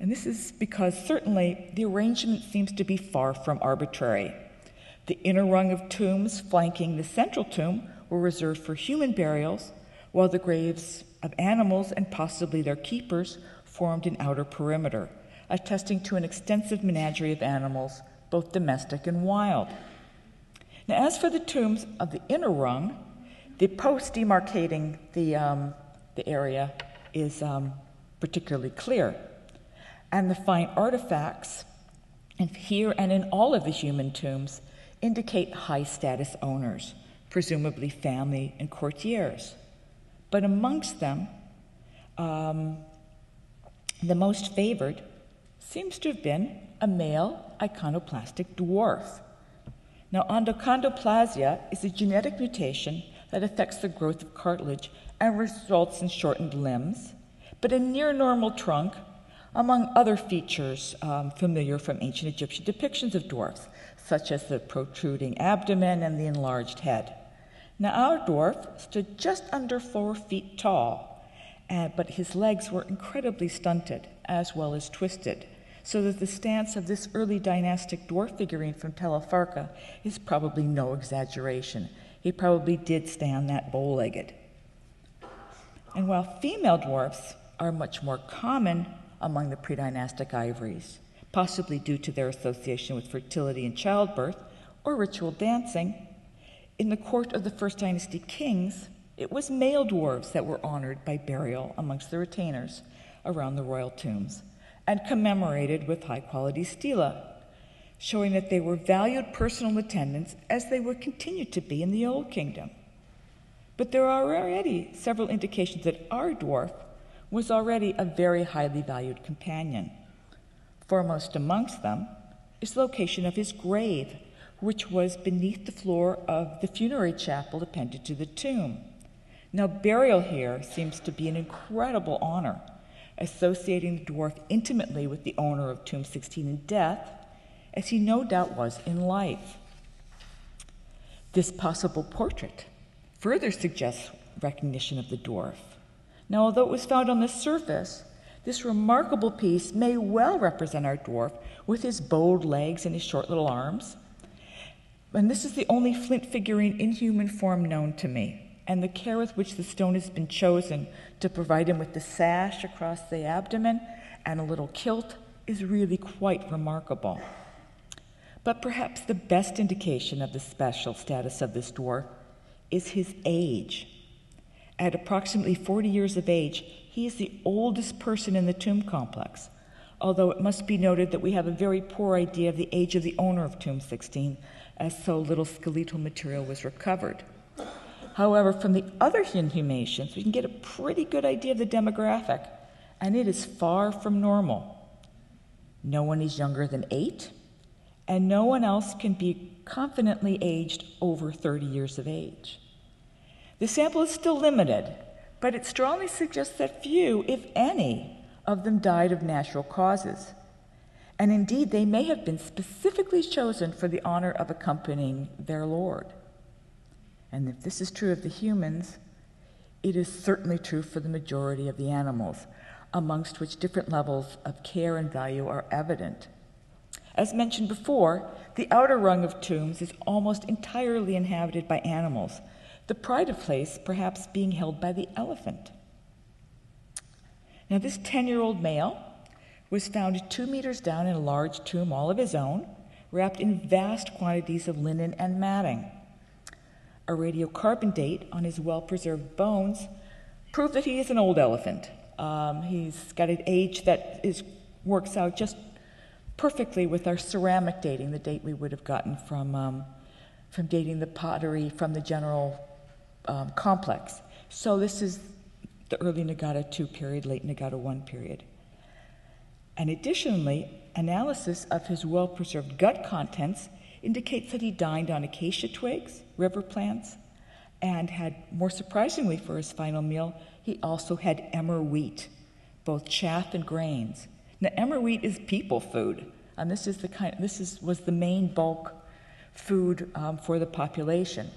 And this is because certainly the arrangement seems to be far from arbitrary. The inner rung of tombs flanking the central tomb were reserved for human burials, while the graves of animals and possibly their keepers formed an outer perimeter, attesting to an extensive menagerie of animals, both domestic and wild. Now, as for the tombs of the inner rung, the post demarcating the, um, the area is um, particularly clear. And the fine artifacts, here and in all of the human tombs, indicate high status owners, presumably family and courtiers. But amongst them, um, the most favored seems to have been a male achondroplastic dwarf. Now, achondroplasia is a genetic mutation that affects the growth of cartilage and results in shortened limbs, but a near normal trunk, among other features um, familiar from ancient Egyptian depictions of dwarfs, such as the protruding abdomen and the enlarged head. Now, our dwarf stood just under four feet tall, uh, but his legs were incredibly stunted as well as twisted, so that the stance of this early dynastic dwarf figurine from Tell el-Farkha is probably no exaggeration. He probably did stand that bow legged. And while female dwarfs are much more common among the predynastic ivories, possibly due to their association with fertility and childbirth or ritual dancing, in the court of the First Dynasty kings, it was male dwarves that were honored by burial amongst the retainers around the royal tombs and commemorated with high quality stela, showing that they were valued personal attendants as they would continue to be in the Old Kingdom. But there are already several indications that our dwarf was already a very highly valued companion. Foremost amongst them is the location of his grave, which was beneath the floor of the funerary chapel appended to the tomb. Now, burial here seems to be an incredible honor, associating the dwarf intimately with the owner of Tomb 16 in death, as he no doubt was in life. This possible portrait further suggests recognition of the dwarf. Now, although it was found on the surface, this remarkable piece may well represent our dwarf with his bowed legs and his short little arms. And this is the only flint figurine in human form known to me. And the care with which the stone has been chosen to provide him with the sash across the abdomen and a little kilt is really quite remarkable. But perhaps the best indication of the special status of this dwarf is his age. At approximately 40 years of age, he is the oldest person in the tomb complex, although it must be noted that we have a very poor idea of the age of the owner of Tomb 16, as so little skeletal material was recovered. However, from the other inhumations, we can get a pretty good idea of the demographic, and it is far from normal. No one is younger than eight, and no one else can be confidently aged over 30 years of age. The sample is still limited, but it strongly suggests that few, if any, of them died of natural causes. And indeed, they may have been specifically chosen for the honor of accompanying their Lord. And if this is true of the humans, it is certainly true for the majority of the animals, amongst which different levels of care and value are evident. As mentioned before, the outer rung of tombs is almost entirely inhabited by animals, the pride of place perhaps being held by the elephant. Now, this 10 year old male was found two meters down in a large tomb all of his own, wrapped in vast quantities of linen and matting. A radiocarbon date on his well preserved bones proved that he is an old elephant. Um, he's got an age that is, works out just perfectly with our ceramic dating, the date we would have gotten from, um, from dating the pottery from the general um, complex. So this is the early Nagada 2 period, late Nagada 1 period. And additionally, analysis of his well preserved gut contents indicates that he dined on acacia twigs, river plants, and had, more surprisingly for his final meal, he also had emmer wheat, both chaff and grains. Now, emmer wheat is people food, and this is the kind. This is was the main bulk food um, for the population.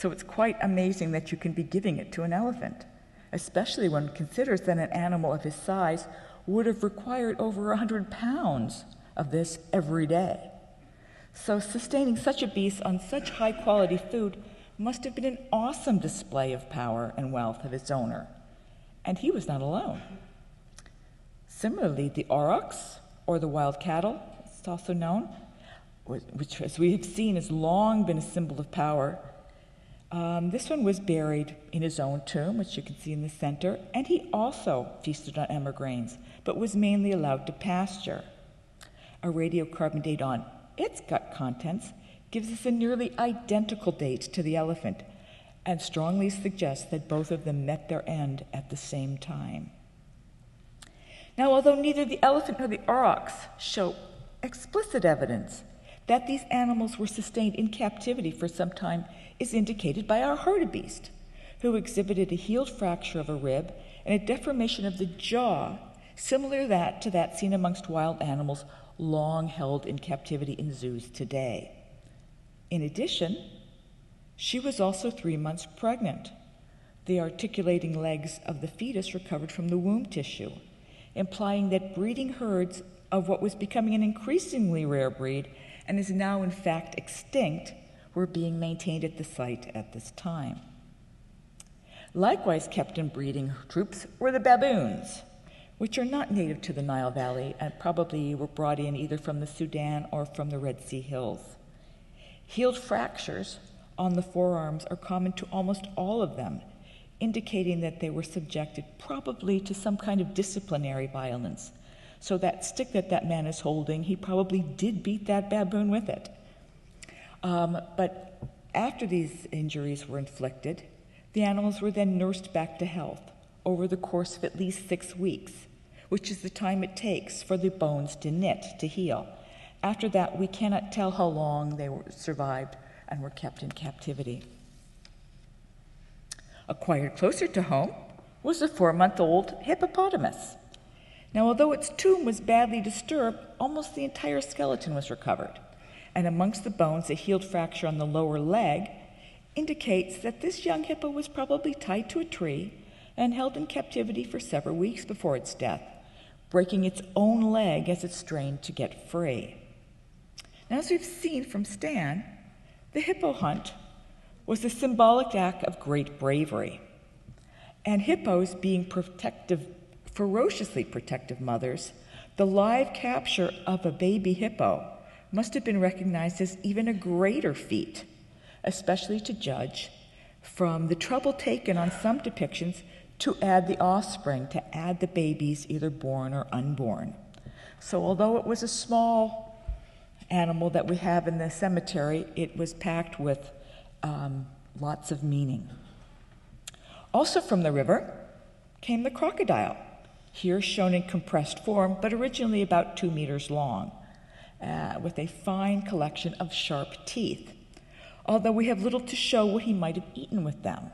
So it's quite amazing that you can be giving it to an elephant, especially when one considers that an animal of his size would have required over 100 pounds of this every day. So, sustaining such a beast on such high quality food must have been an awesome display of power and wealth of its owner. And he was not alone. Similarly, the aurochs, or the wild cattle, it's also known, which, as we have seen, has long been a symbol of power. Um, this one was buried in his own tomb, which you can see in the center, and he also feasted on emmer grains, but was mainly allowed to pasture. A radiocarbon date on its gut contents gives us a nearly identical date to the elephant and strongly suggests that both of them met their end at the same time. Now, although neither the elephant nor the aurochs show explicit evidence that these animals were sustained in captivity for some time is indicated by our hartebeest, who exhibited a healed fracture of a rib and a deformation of the jaw similar that, to that seen amongst wild animals long held in captivity in zoos today. In addition, she was also three months pregnant. The articulating legs of the fetus recovered from the womb tissue, implying that breeding herds of what was becoming an increasingly rare breed and is now in fact extinct were being maintained at the site at this time. Likewise, kept in breeding troops were the baboons, which are not native to the Nile Valley and probably were brought in either from the Sudan or from the Red Sea Hills. Healed fractures on the forearms are common to almost all of them, indicating that they were subjected probably to some kind of disciplinary violence. So, that stick that that man is holding, he probably did beat that baboon with it. Um, but after these injuries were inflicted, the animals were then nursed back to health over the course of at least six weeks which is the time it takes for the bones to knit, to heal. After that, we cannot tell how long they were, survived and were kept in captivity. Acquired closer to home was a four month old hippopotamus. Now, although its tomb was badly disturbed, almost the entire skeleton was recovered. And amongst the bones, a healed fracture on the lower leg indicates that this young hippo was probably tied to a tree and held in captivity for several weeks before its death breaking its own leg as it strained to get free. Now, as we've seen from Stan, the hippo hunt was a symbolic act of great bravery. And hippos being protective, ferociously protective mothers, the live capture of a baby hippo must have been recognized as even a greater feat, especially to judge from the trouble taken on some depictions to add the offspring, to add the babies, either born or unborn. So, although it was a small animal that we have in the cemetery, it was packed with um, lots of meaning. Also from the river came the crocodile, here shown in compressed form, but originally about two meters long, uh, with a fine collection of sharp teeth, although we have little to show what he might have eaten with them.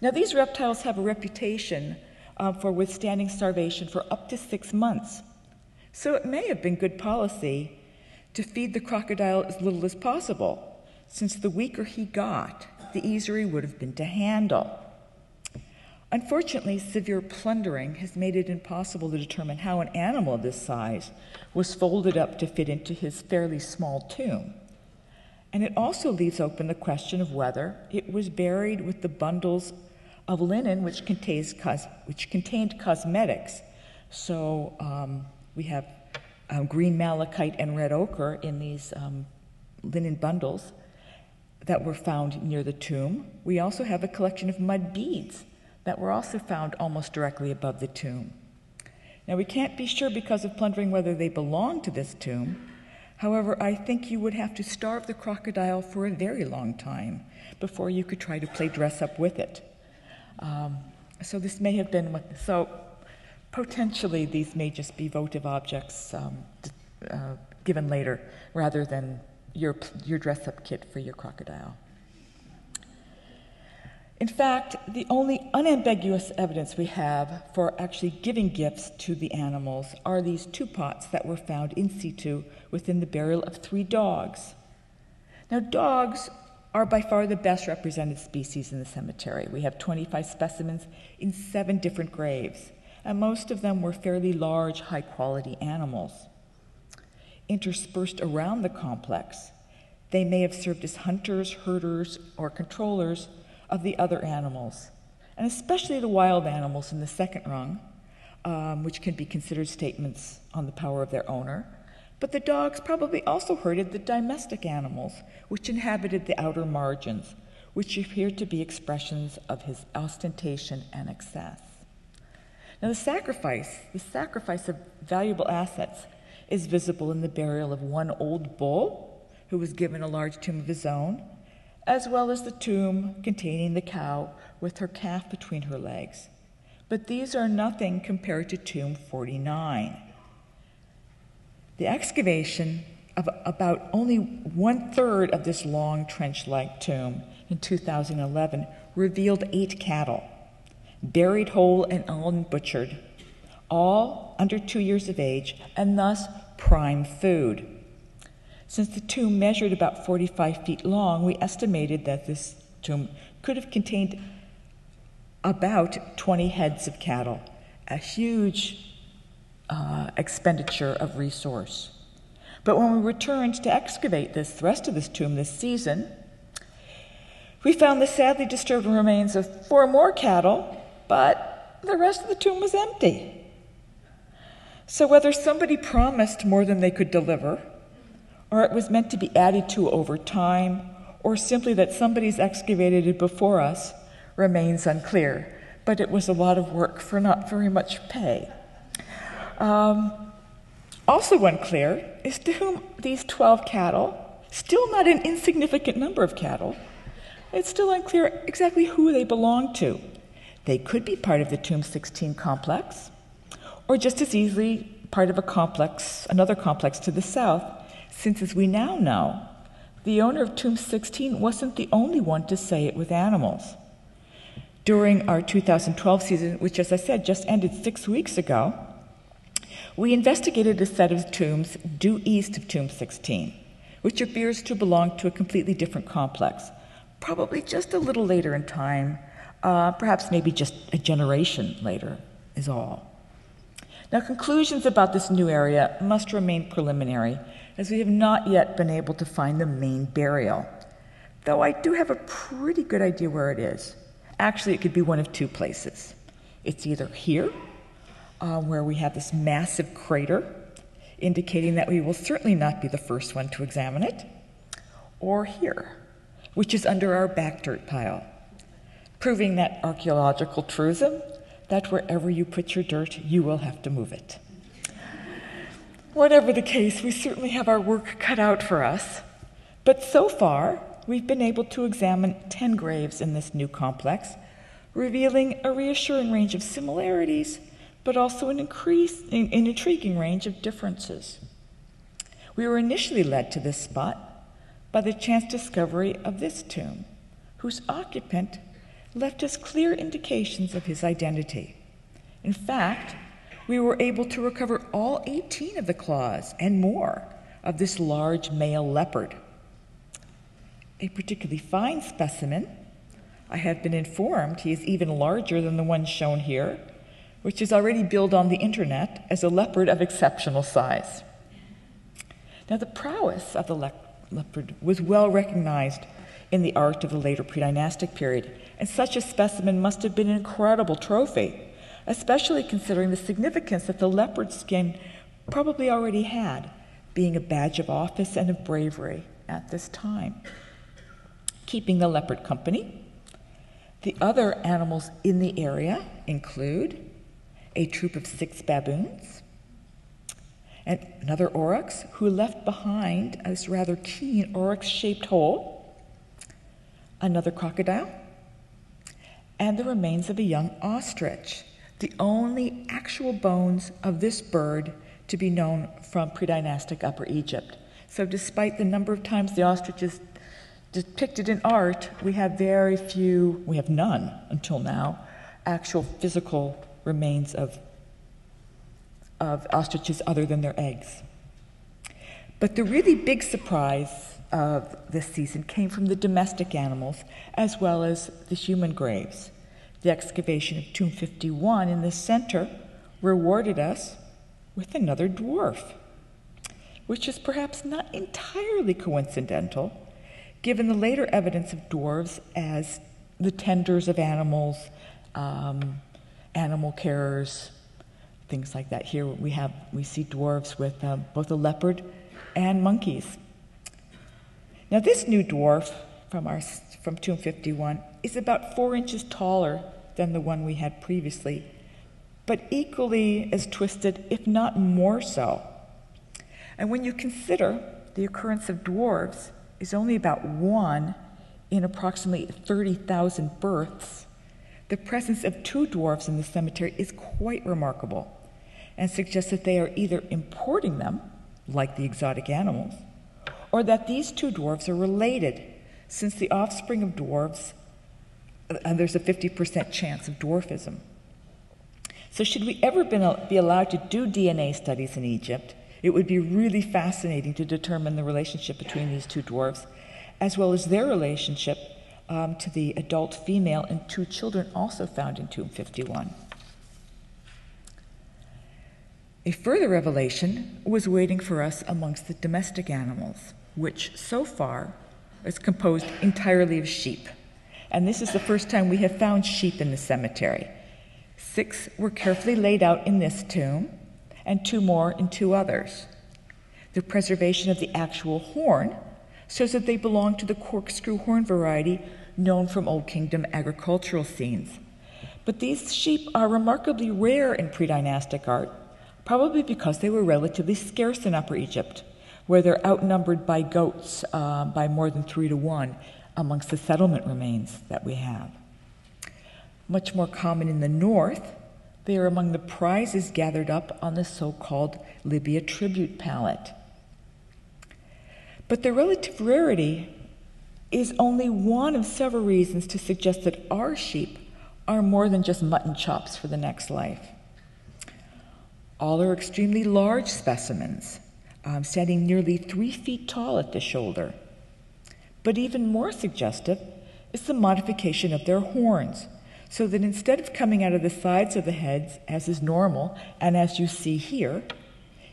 Now, these reptiles have a reputation uh, for withstanding starvation for up to six months. So it may have been good policy to feed the crocodile as little as possible, since the weaker he got, the easier he would have been to handle. Unfortunately, severe plundering has made it impossible to determine how an animal of this size was folded up to fit into his fairly small tomb. And it also leaves open the question of whether it was buried with the bundles of linen, which, contains cos- which contained cosmetics. So um, we have um, green malachite and red ochre in these um, linen bundles. that were found near the tomb. We also have a collection of mud beads that were also found almost directly above the tomb. Now, we can't be sure because of plundering whether they belong to this tomb. However, I think you would have to starve the crocodile for a very long time before you could try to play dress up with it. Um, so, this may have been what, so potentially these may just be votive objects um, uh, given later rather than your, your dress up kit for your crocodile. In fact, the only unambiguous evidence we have for actually giving gifts to the animals are these two pots that were found in situ within the burial of three dogs. Now, dogs are by far the best represented species in the cemetery. We have 25 specimens in seven different graves, and most of them were fairly large, high quality animals. Interspersed around the complex, they may have served as hunters, herders, or controllers of the other animals, and especially the wild animals in the second rung, um, which can be considered statements on the power of their owner. But the dogs probably also herded the domestic animals, which inhabited the outer margins, which appeared to be expressions of his ostentation and excess. Now, the sacrifice, the sacrifice of valuable assets, is visible in the burial of one old bull who was given a large tomb of his own, as well as the tomb containing the cow with her calf between her legs. But these are nothing compared to tomb 49. The excavation of about only one third of this long trench like tomb in 2011 revealed eight cattle, buried whole and unbutchered, all under two years of age, and thus prime food. Since the tomb measured about 45 feet long, we estimated that this tomb could have contained about 20 heads of cattle, a huge uh, expenditure of resource. But when we returned to excavate this, the rest of this tomb this season, we found the sadly disturbed remains of four more cattle, but the rest of the tomb was empty. So, whether somebody promised more than they could deliver, or it was meant to be added to over time, or simply that somebody's excavated it before us, remains unclear. But it was a lot of work for not very much pay. Um, also unclear is to whom these 12 cattle, still not an insignificant number of cattle, it's still unclear exactly who they belong to. They could be part of the Tomb 16 complex, or just as easily part of a complex, another complex to the south, since, as we now know, the owner of Tomb 16 wasn't the only one to say it with animals. During our 2012 season, which, as I said, just ended six weeks ago, we investigated a set of tombs due east of Tomb 16, which appears to belong to a completely different complex, probably just a little later in time, uh, perhaps maybe just a generation later, is all. Now, conclusions about this new area must remain preliminary, as we have not yet been able to find the main burial, though I do have a pretty good idea where it is. Actually, it could be one of two places. It's either here, uh, where we have this massive crater, indicating that we will certainly not be the first one to examine it, or here, which is under our back dirt pile, proving that archaeological truism that wherever you put your dirt, you will have to move it. Whatever the case, we certainly have our work cut out for us. But so far, we've been able to examine 10 graves in this new complex, revealing a reassuring range of similarities, but also an, increase, an intriguing range of differences. We were initially led to this spot by the chance discovery of this tomb, whose occupant left us clear indications of his identity. In fact, we were able to recover all 18 of the claws and more of this large male leopard. A particularly fine specimen, I have been informed he is even larger than the one shown here, which is already billed on the internet as a leopard of exceptional size. Now, the prowess of the le- leopard was well recognized in the art of the later pre dynastic period, and such a specimen must have been an incredible trophy, especially considering the significance that the leopard skin probably already had, being a badge of office and of bravery at this time. keeping the leopard company. The other animals in the area include a troop of six baboons, and another oryx who left behind this rather keen oryx shaped hole, another crocodile, and the remains of a young ostrich, the only actual bones of this bird to be known from pre-dynastic Upper Egypt. So, despite the number of times the ostrich is depicted in art, we have very few, we have none until now, actual physical remains of, of ostriches other than their eggs. But the really big surprise of this season came from the domestic animals as well as the human graves. The excavation of Tomb 51 in the center rewarded us with another dwarf, which is perhaps not entirely coincidental, given the later evidence of dwarves as the tenders of animals, um, animal carers, things like that. Here we have we see dwarves with uh, both a leopard and monkeys. Now this new dwarf from our from Tomb 51 is about four inches taller than the one we had previously, but equally as twisted, if not more so. And when you consider the occurrence of dwarves is only about one in approximately 30,000 births, the presence of two dwarfs in the cemetery is quite remarkable and suggests that they are either importing them, like the exotic animals, or that these two dwarfs are related, since the offspring of dwarfs, and there's a 50% chance of dwarfism. So, should we ever be allowed to do DNA studies in Egypt, it would be really fascinating to determine the relationship between these two dwarfs, as well as their relationship um, to the adult female and two children also found in Tomb 51. A further revelation was waiting for us amongst the domestic animals, which so far is composed entirely of sheep. And this is the first time we have found sheep in the cemetery. Six were carefully laid out in this tomb, and two more in two others. The preservation of the actual horn shows that they belong to the corkscrew horn variety known from Old Kingdom agricultural scenes. But these sheep are remarkably rare in pre dynastic art, probably because they were relatively scarce in Upper Egypt, where they're outnumbered by goats uh, by more than three to one amongst the settlement remains that we have. Much more common in the north, they are among the prizes gathered up on the so called Libya tribute palette. But their relative rarity is only one of several reasons to suggest that our sheep are more than just mutton chops for the next life. All are extremely large specimens, um, standing nearly three feet tall at the shoulder. But even more suggestive is the modification of their horns, so that instead of coming out of the sides of the heads, as is normal, and as you see here,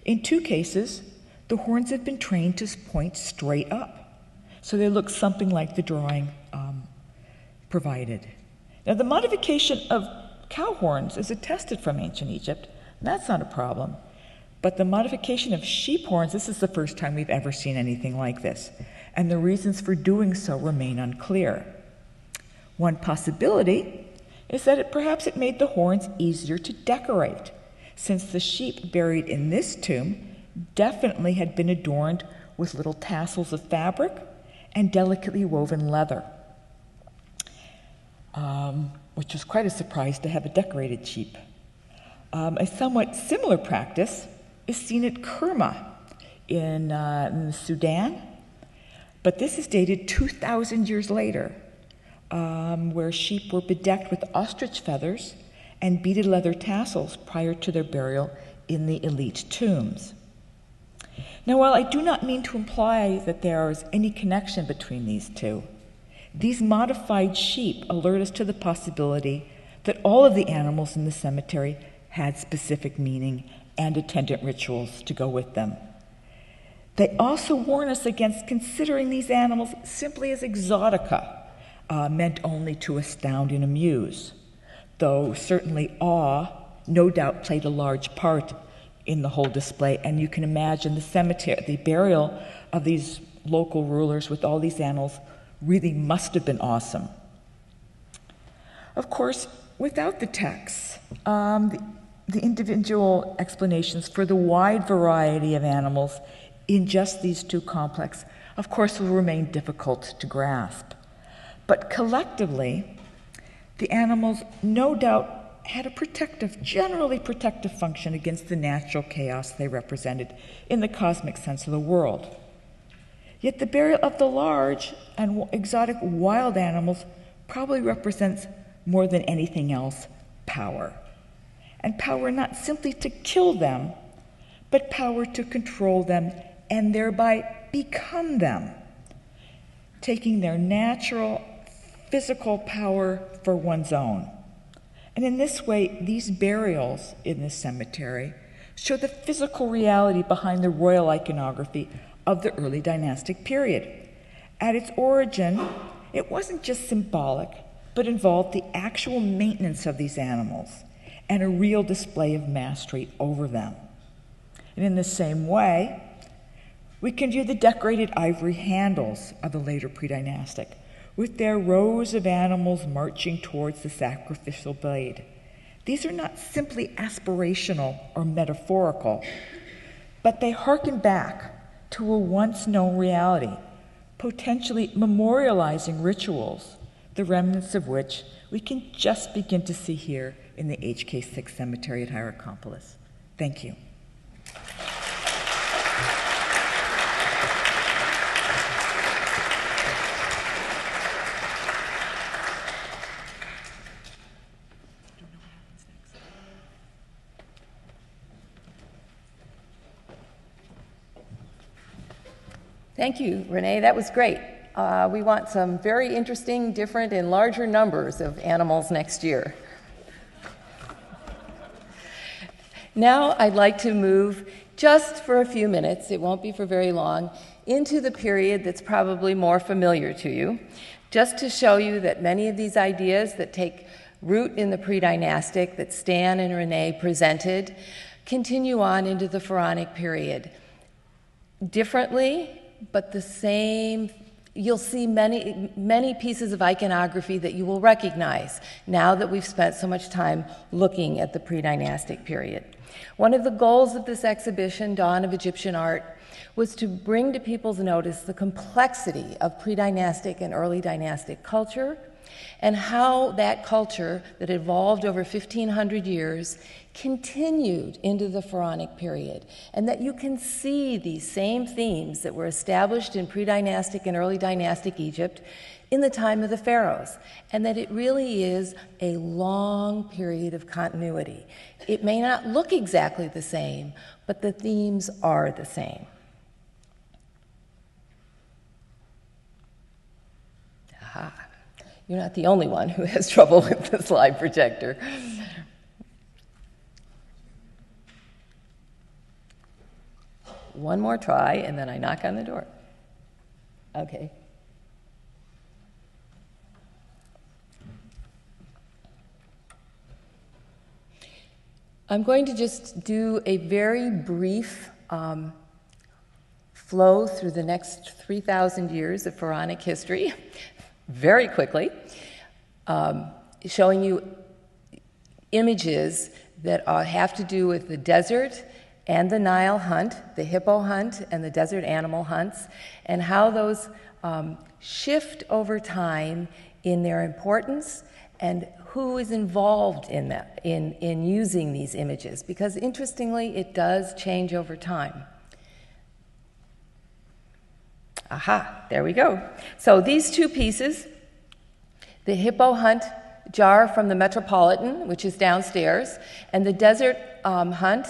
in two cases, the horns have been trained to point straight up. So they look something like the drawing um, provided. Now, the modification of cow horns is attested from ancient Egypt. And that's not a problem. But the modification of sheep horns, this is the first time we've ever seen anything like this. And the reasons for doing so remain unclear. One possibility is that it, perhaps it made the horns easier to decorate, since the sheep buried in this tomb definitely had been adorned with little tassels of fabric and delicately woven leather, um, which was quite a surprise to have a decorated sheep. Um, a somewhat similar practice is seen at Kerma in, uh, in Sudan, but this is dated 2,000 years later, um, where sheep were bedecked with ostrich feathers and beaded leather tassels prior to their burial in the elite tombs. Now, while I do not mean to imply that there is any connection between these two, these modified sheep alert us to the possibility that all of the animals in the cemetery had specific meaning and attendant rituals to go with them. They also warn us against considering these animals simply as exotica, uh, meant only to astound and amuse, though certainly awe no doubt played a large part in the whole display. And you can imagine the cemetery, the burial of these local rulers with all these animals really must have been awesome. Of course, without the texts, um, the, the individual explanations for the wide variety of animals in just these two complex, of course, will remain difficult to grasp. But collectively, the animals no doubt had a protective, generally protective function against the natural chaos they represented in the cosmic sense of the world. Yet the burial of the large and exotic wild animals probably represents more than anything else, power. And power not simply to kill them, but power to control them and thereby become them, taking their natural physical power for one's own. And in this way, these burials in this cemetery show the physical reality behind the royal iconography of the early dynastic period. At its origin, it wasn't just symbolic, but involved the actual maintenance of these animals and a real display of mastery over them. And in the same way, we can view the decorated ivory handles of the later pre-dynastic, with their rows of animals marching towards the sacrificial blade. These are not simply aspirational or metaphorical, but they harken back to a once known reality, potentially memorializing rituals the remnants of which we can just begin to see here in the HK6 cemetery at Hierakonpolis. Thank you. Thank you, Renée. That was great. Uh, we want some very interesting, different, and larger numbers of animals next year. Now I'd like to move just for a few minutes, it won't be for very long, into the period that's probably more familiar to you, just to show you that many of these ideas that take root in the pre dynastic that Stan and Renée presented continue on into the Pharaonic period. Differently, but the same you'll see many, many pieces of iconography that you will recognize now that we've spent so much time looking at the pre dynastic period. One of the goals of this exhibition, Dawn of Egyptian Art, was to bring to people's notice the complexity of pre dynastic and early dynastic culture and how that culture that evolved over 1500 years continued into the Pharaonic period, and that you can see these same themes that were established in pre dynastic and early dynastic Egypt in the time of the pharaohs, and that it really is a long period of continuity. It may not look exactly the same, but the themes are the same. Aha. You're not the only one who has trouble with the slide projector. One more try, and then I knock on the door. Okay. I'm going to just do a very brief um, flow through the next 3,000 years of Pharaonic history, very quickly, um, showing you images that uh, have to do with the desert and the Nile hunt, the hippo hunt, and the desert animal hunts, and how those um, shift over time in their importance and who is involved in that in, in using these images. Because interestingly it does change over time aha there we go so these two pieces the hippo hunt jar from the metropolitan which is downstairs and the desert um, hunt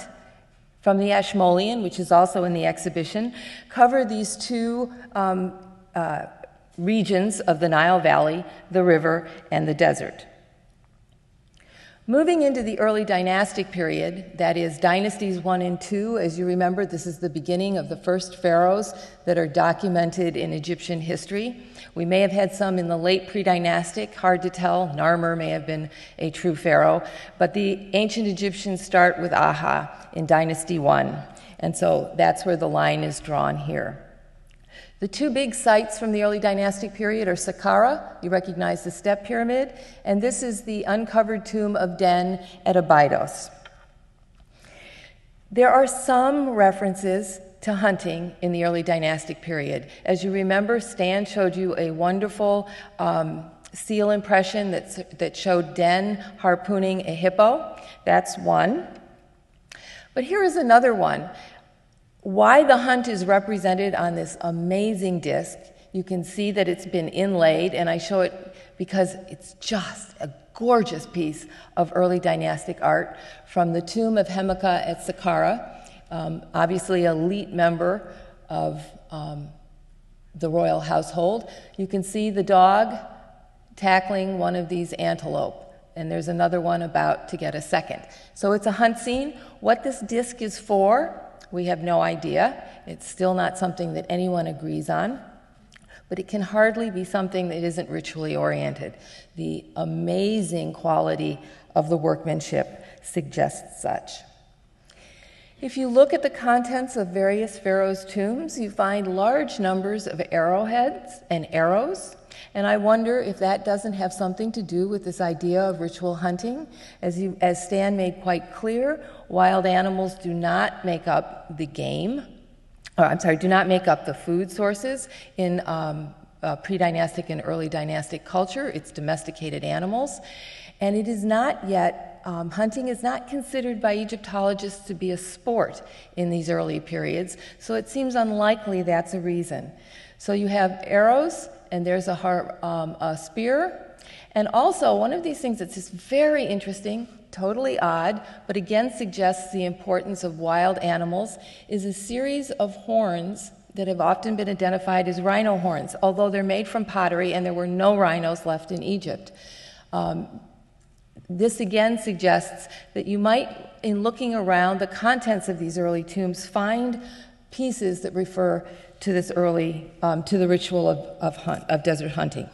from the Ashmolean, which is also in the exhibition, cover these two um, uh, regions of the Nile Valley, the river, and the desert. Moving into the early dynastic period, that is dynasties 1 and 2, as you remember, this is the beginning of the first pharaohs that are documented in Egyptian history. We may have had some in the late pre dynastic, hard to tell. Narmer may have been a true pharaoh, but the ancient Egyptians start with Aha in Dynasty 1, and so that's where the line is drawn here. The two big sites from the early dynastic period are Saqqara, you recognize the step pyramid, and this is the uncovered tomb of Den at Abydos. There are some references to hunting in the early dynastic period. As you remember, Stan showed you a wonderful um, seal impression that, that showed Den harpooning a hippo. That's one. But here is another one. Why the hunt is represented on this amazing disc, you can see that it's been inlaid, and I show it because it's just a gorgeous piece of early dynastic art from the tomb of Hemaka at Saqqara, um, obviously, elite member of um, the royal household. You can see the dog tackling one of these antelope and there's another one about to get a second. So it's a hunt scene. What this disc is for, we have no idea. It's still not something that anyone agrees on. But it can hardly be something that isn't ritually oriented. The amazing quality of the workmanship suggests such. If you look at the contents of various pharaohs' tombs, you find large numbers of arrowheads and arrows. And I wonder if that doesn't have something to do with this idea of ritual hunting. As, you, as Stan made quite clear, wild animals do not make up the game, or I'm sorry, do not make up the food sources in um, uh, pre dynastic and early dynastic culture. It's domesticated animals. And it is not yet, um, hunting is not considered by Egyptologists to be a sport in these early periods, so it seems unlikely that's a reason. So you have arrows, and there's a, har- um, a spear. And also, one of these things that's just very interesting, totally odd, but again suggests the importance of wild animals, is a series of horns that have often been identified as rhino horns, although they're made from pottery and there were no rhinos left in Egypt. Um, this again suggests that you might, in looking around the contents of these early tombs, find pieces that refer to this early, um, to the ritual of, of, hunt, of desert hunting.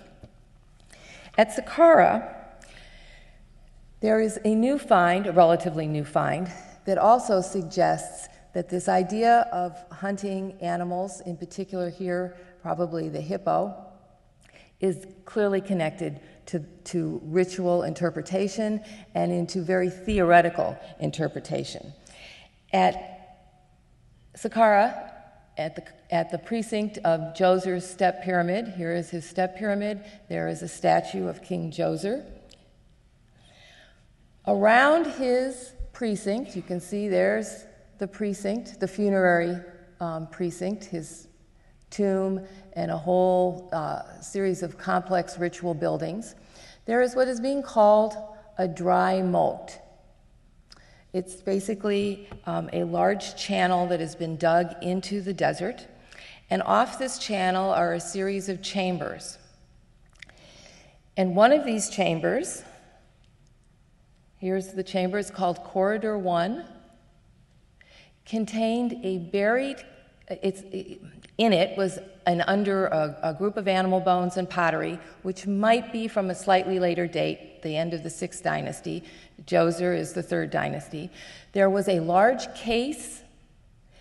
At Saqqara, there is a new find, a relatively new find, that also suggests that this idea of hunting animals, in particular here, probably the hippo, is clearly connected to, to ritual interpretation and into very theoretical interpretation. At Saqqara, at the, at the precinct of Djoser's step pyramid, here is his step pyramid, there is a statue of King Djoser. Around his precinct, you can see there's the precinct, the funerary um, precinct, his tomb, and a whole uh, series of complex ritual buildings, there is what is being called a dry moat. It's basically um, a large channel that has been dug into the desert, and off this channel are a series of chambers. And one of these chambers, here's the chamber, it's called Corridor 1, contained a buried, it's, in it was an under a, a, group of animal bones and pottery, which might be from a slightly later date, the end of the sixth dynasty. Djoser is the third dynasty. There was a large case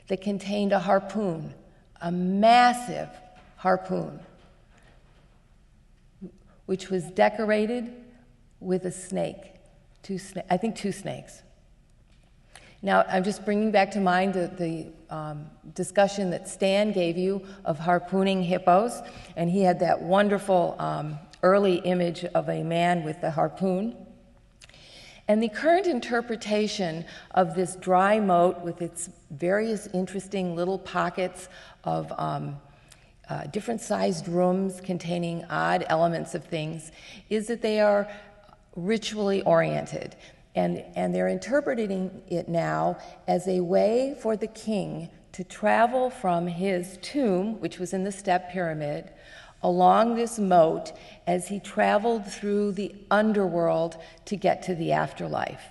that contained a harpoon, a massive harpoon, which was decorated with a snake, two sna- I think two snakes. Now, I'm just bringing back to mind the, the um, discussion that Stan gave you of harpooning hippos, and he had that wonderful um, early image of a man with the harpoon. And the current interpretation of this dry moat with its various interesting little pockets of um, uh, different sized rooms containing odd elements of things is that they are ritually oriented. And, and they're interpreting it now as a way for the king to travel from his tomb, which was in the step pyramid, along this moat as he traveled through the underworld to get to the afterlife.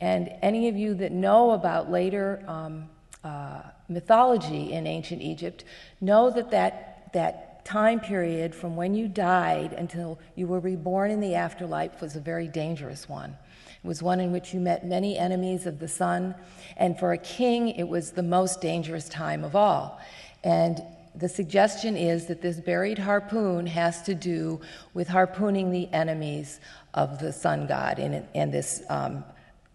And any of you that know about later um, uh, mythology in ancient Egypt know that, that that time period from when you died until you were reborn in the afterlife was a very dangerous one. It was one in which you met many enemies of the sun, and for a king, it was the most dangerous time of all. And the suggestion is that this buried harpoon has to do with harpooning the enemies of the sun god in, in this um,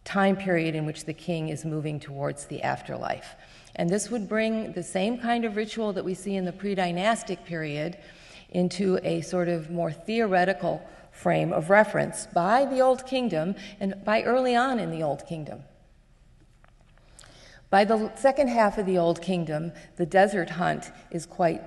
time period in which the king is moving towards the afterlife. And this would bring the same kind of ritual that we see in the pre dynastic period into a sort of more theoretical frame of reference by the Old Kingdom and by early on in the Old Kingdom. By the second half of the Old Kingdom, the desert hunt is quite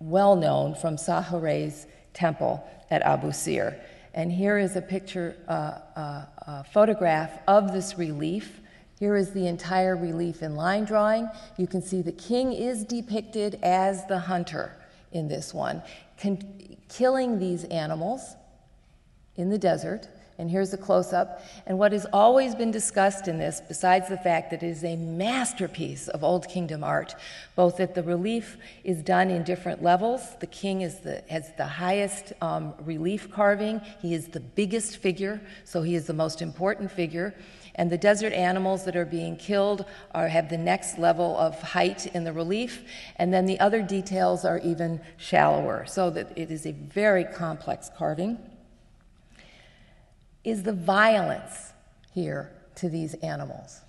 well known from Sahure's temple at Abu Sir. And here is a picture, uh, uh, a photograph of this relief. Here is the entire relief in line drawing. You can see the king is depicted as the hunter in this one, con- killing these animals in the desert and here's a close up. And what has always been discussed in this, besides the fact that it is a masterpiece of Old Kingdom art, both that the relief is done in different levels. The king is the, has the highest um, relief carving, he is the biggest figure, so he is the most important figure. And the desert animals that are being killed are, have the next level of height in the relief, and then the other details are even shallower, so that it is a very complex carving is the violence here to these animals.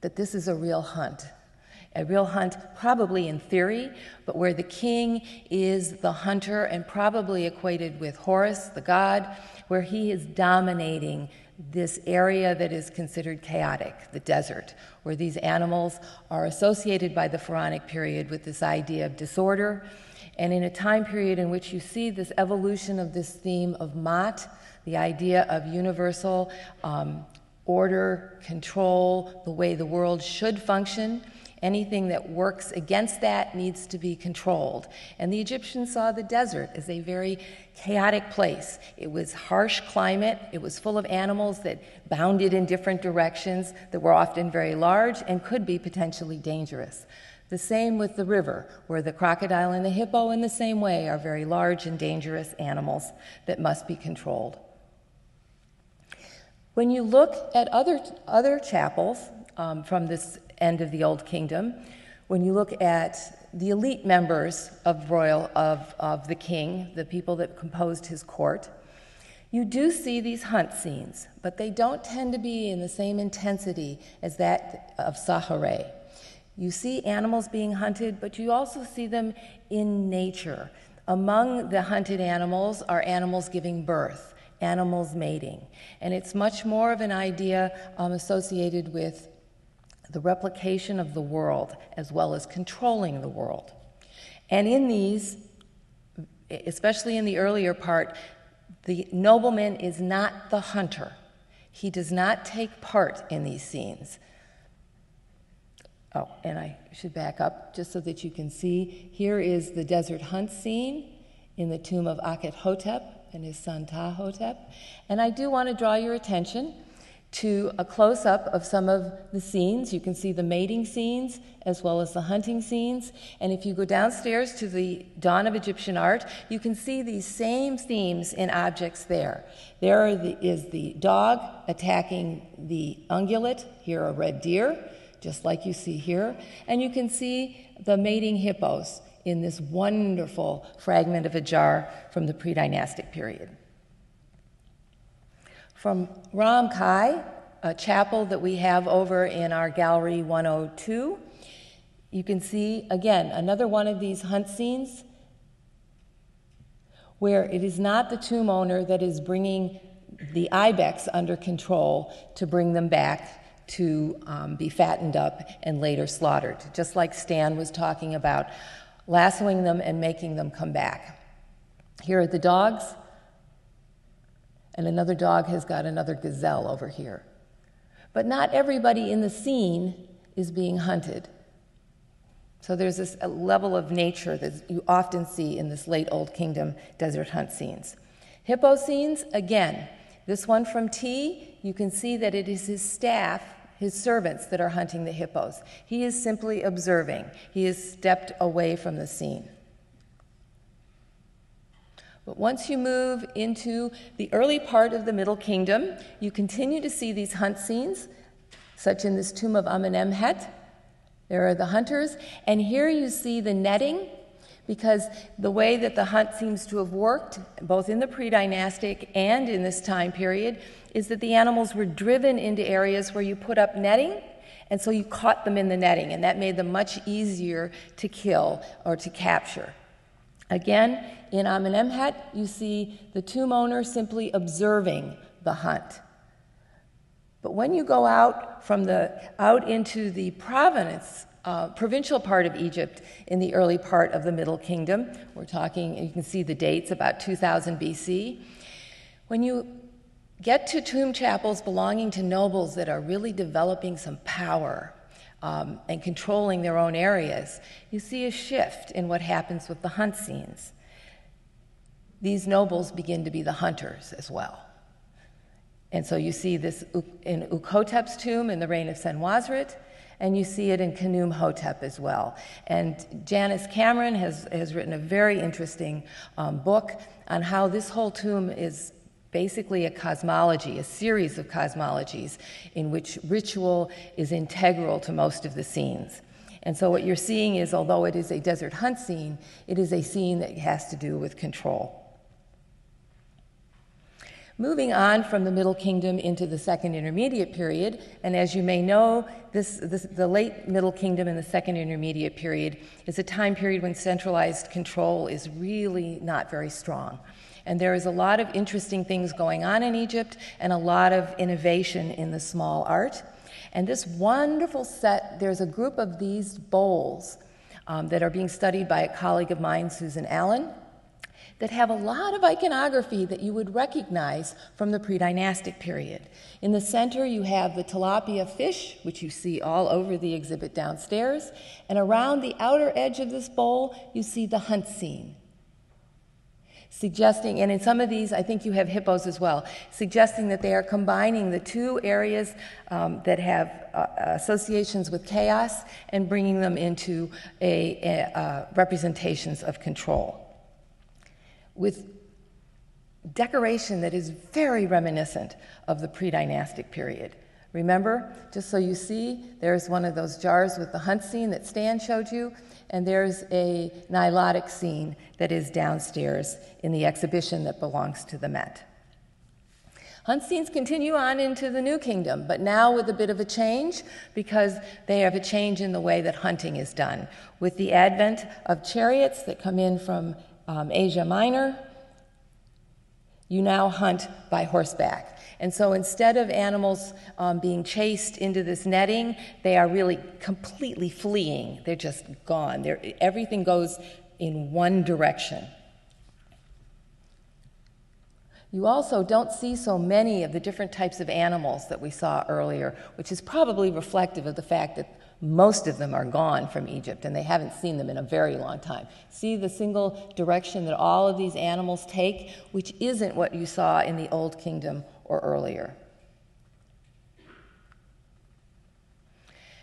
That this is a real hunt. A real hunt, probably in theory, but where the king is the hunter and probably equated with Horus, the god, where he is dominating this area that is considered chaotic, the desert, where these animals are associated by the Pharaonic period with this idea of disorder. And in a time period in which you see this evolution of this theme of Maat, the idea of universal um, order, control, the way the world should function. Anything that works against that needs to be controlled. And the Egyptians saw the desert as a very chaotic place. It was harsh climate, it was full of animals that bounded in different directions, that were often very large and could be potentially dangerous. The same with the river, where the crocodile and the hippo, in the same way, are very large and dangerous animals that must be controlled. When you look at other, other chapels um, from this end of the Old Kingdom, when you look at the elite members of royal of, of the king, the people that composed his court, you do see these hunt scenes, but they don't tend to be in the same intensity as that of Sahure. You see animals being hunted, but you also see them in nature. Among the hunted animals are animals giving birth animals mating. And it's much more of an idea um, associated with the replication of the world as well as controlling the world. And in these, especially in the earlier part, the nobleman is not the hunter. He does not take part in these scenes. Oh, and I should back up just so that you can see. Here is the desert hunt scene in the tomb of Hotep and his son Tahotep. And I do want to draw your attention to a close up of some of the scenes. You can see the mating scenes as well as the hunting scenes. And if you go downstairs to the dawn of Egyptian art, you can see these same themes in objects there. There is the, dog attacking the ungulate, here a red deer, just like you see here. And you can see the mating hippos in this wonderful fragment of a jar from the pre dynastic period. From Raemkai, a chapel that we have over in our gallery 102, you can see again another one of these hunt scenes where it is not the tomb owner that is bringing the ibex under control to bring them back to um, be fattened up and later slaughtered, just like Stan was talking about lassoing them and making them come back. Here are the dogs, and another dog has got another gazelle over here. But not everybody in the scene is being hunted. So there's this level of nature that you often see in this late Old Kingdom desert hunt scenes. Hippo scenes, again, this one from Ti, you can see that it is his staff his servants that are hunting the hippos. He is simply observing, he has stepped away from the scene. But once you move into the early part of the Middle Kingdom, you continue to see these hunt scenes, such in this tomb of Amenemhet, There are the hunters, and here you see the netting because the way that the hunt seems to have worked, both in the pre dynastic and in this time period, is that the animals were driven into areas where you put up netting, and so you caught them in the netting, and that made them much easier to kill or to capture. Again, in Amenemhat, you see the tomb owner simply observing the hunt. But when you go out from the out into the province, uh, provincial part of Egypt in the early part of the Middle Kingdom, we're talking, you can see the dates about 2000 BC. When you get to tomb chapels belonging to nobles that are really developing some power um, and controlling their own areas, you see a shift in what happens with the hunt scenes. These nobles begin to be the hunters as well. And so you see this in Ukhotep's tomb in the reign of Senwosret, and you see it in Khnum Hotep as well. And Janice Kamrin has, has written a very interesting um, book on how this whole tomb is basically a cosmology, a series of cosmologies in which ritual is integral to most of the scenes. And so what you're seeing is, although it is a desert hunt scene, it is a scene that has to do with control. Moving on from the Middle Kingdom into the Second Intermediate Period, and as you may know, this, this, the late Middle Kingdom and the Second Intermediate Period is a time period when centralized control is really not very strong. And there is a lot of interesting things going on in Egypt and a lot of innovation in the small art. And this wonderful set, there's a group of these bowls um, that are being studied by a colleague of mine, Susan Allen that have a lot of iconography that you would recognize from the pre dynastic period. In the center, you have the tilapia fish, which you see all over the exhibit downstairs, and around the outer edge of this bowl, you see the hunt scene. Suggesting, and in some of these, I think you have hippos as well, suggesting that they are combining the two areas um, that have uh, associations with chaos and bringing them into a, a uh, representations of control with decoration that is very reminiscent of the pre dynastic period. Remember, just so you see, there's one of those jars with the hunt scene that Stan showed you, and there's a Nilotic scene that is downstairs in the exhibition that belongs to the Met. Hunt scenes continue on into the New Kingdom, but now with a bit of a change because they have a change in the way that hunting is done. With the advent of chariots that come in from um, Asia Minor, you now hunt by horseback. And so instead of animals um, being chased into this netting, they are really completely fleeing. They're just gone. They're, everything goes in one direction. You also don't see so many of the different types of animals that we saw earlier, which is probably reflective of the fact that most of them are gone from Egypt and they haven't seen them in a very long time. See the single direction that all of these animals take, which isn't what you saw in the Old Kingdom or earlier.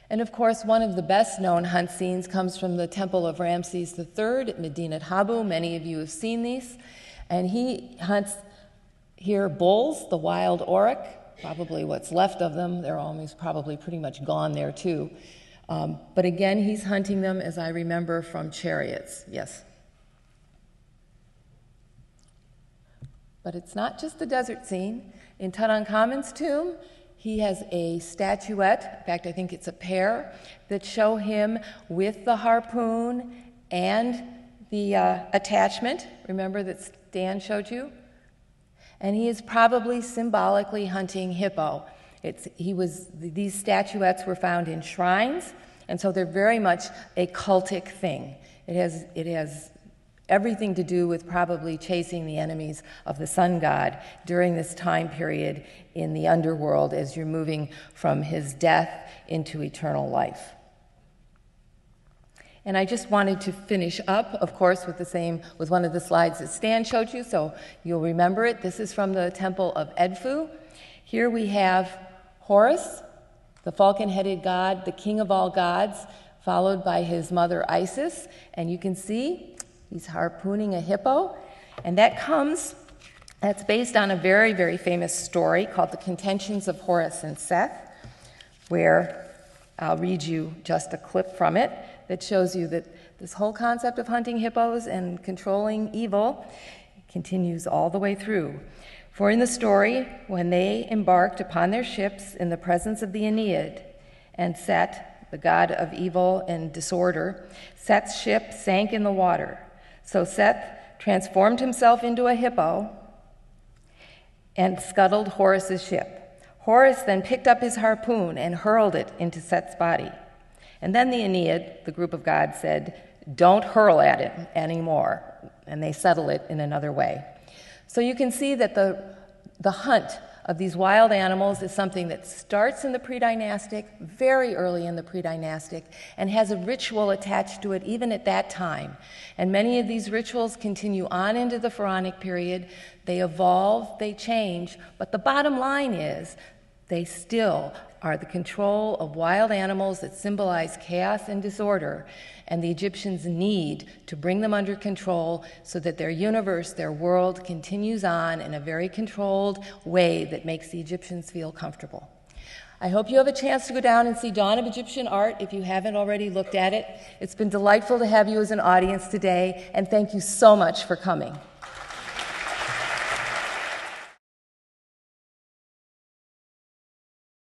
And of course, one of the best known hunt scenes comes from the Temple of Ramses III at Medinet Habu. Many of you have seen these. And he hunts here bulls, the wild auroch, probably what's left of them. They're almost probably pretty much gone there too. Um, but again, he's hunting them, as I remember, from chariots. Yes. But it's not just the desert scene. In Tutankhamun's tomb, he has a statuette, in fact, I think it's a pair, that show him with the harpoon and the uh, attachment. Remember that Stan showed you? And he is probably symbolically hunting hippo. It's, he was, these statuettes were found in shrines, and so they're very much a cultic thing. It has, it has everything to do with probably chasing the enemies of the sun god during this time period in the underworld as you're moving from his death into eternal life. And I just wanted to finish up, of course, with the same, with one of the slides that Stan showed you, so you'll remember it. This is from the temple of Edfu. Here we have Horus, the falcon headed god, the king of all gods, followed by his mother Isis. And you can see he's harpooning a hippo. And that comes, that's based on a very, very famous story called The Contentions of Horus and Seth, where I'll read you just a clip from it that shows you that this whole concept of hunting hippos and controlling evil continues all the way through. For in the story, when they embarked upon their ships in the presence of the Ennead, and Set, the god of evil and disorder, Set's ship sank in the water. So Seth transformed himself into a hippo and scuttled Horus's ship. Horus then picked up his harpoon and hurled it into Set's body. And then the Ennead, the group of gods, said, Don't hurl at it anymore. And they settle it in another way. So you can see that the, the hunt of these wild animals is something that starts in the pre-dynastic, very early in the pre-dynastic, and has a ritual attached to it even at that time. And many of these rituals continue on into the Pharaonic period. They evolve, they change, but the bottom line is they still are the control of wild animals that symbolize chaos and disorder, and the Egyptians need to bring them under control so that their universe, their world, continues on in a very controlled way that makes the Egyptians feel comfortable. I hope you have a chance to go down and see Dawn of Egyptian Art if you haven't already looked at it. It's been delightful to have you as an audience today, and thank you so much for coming.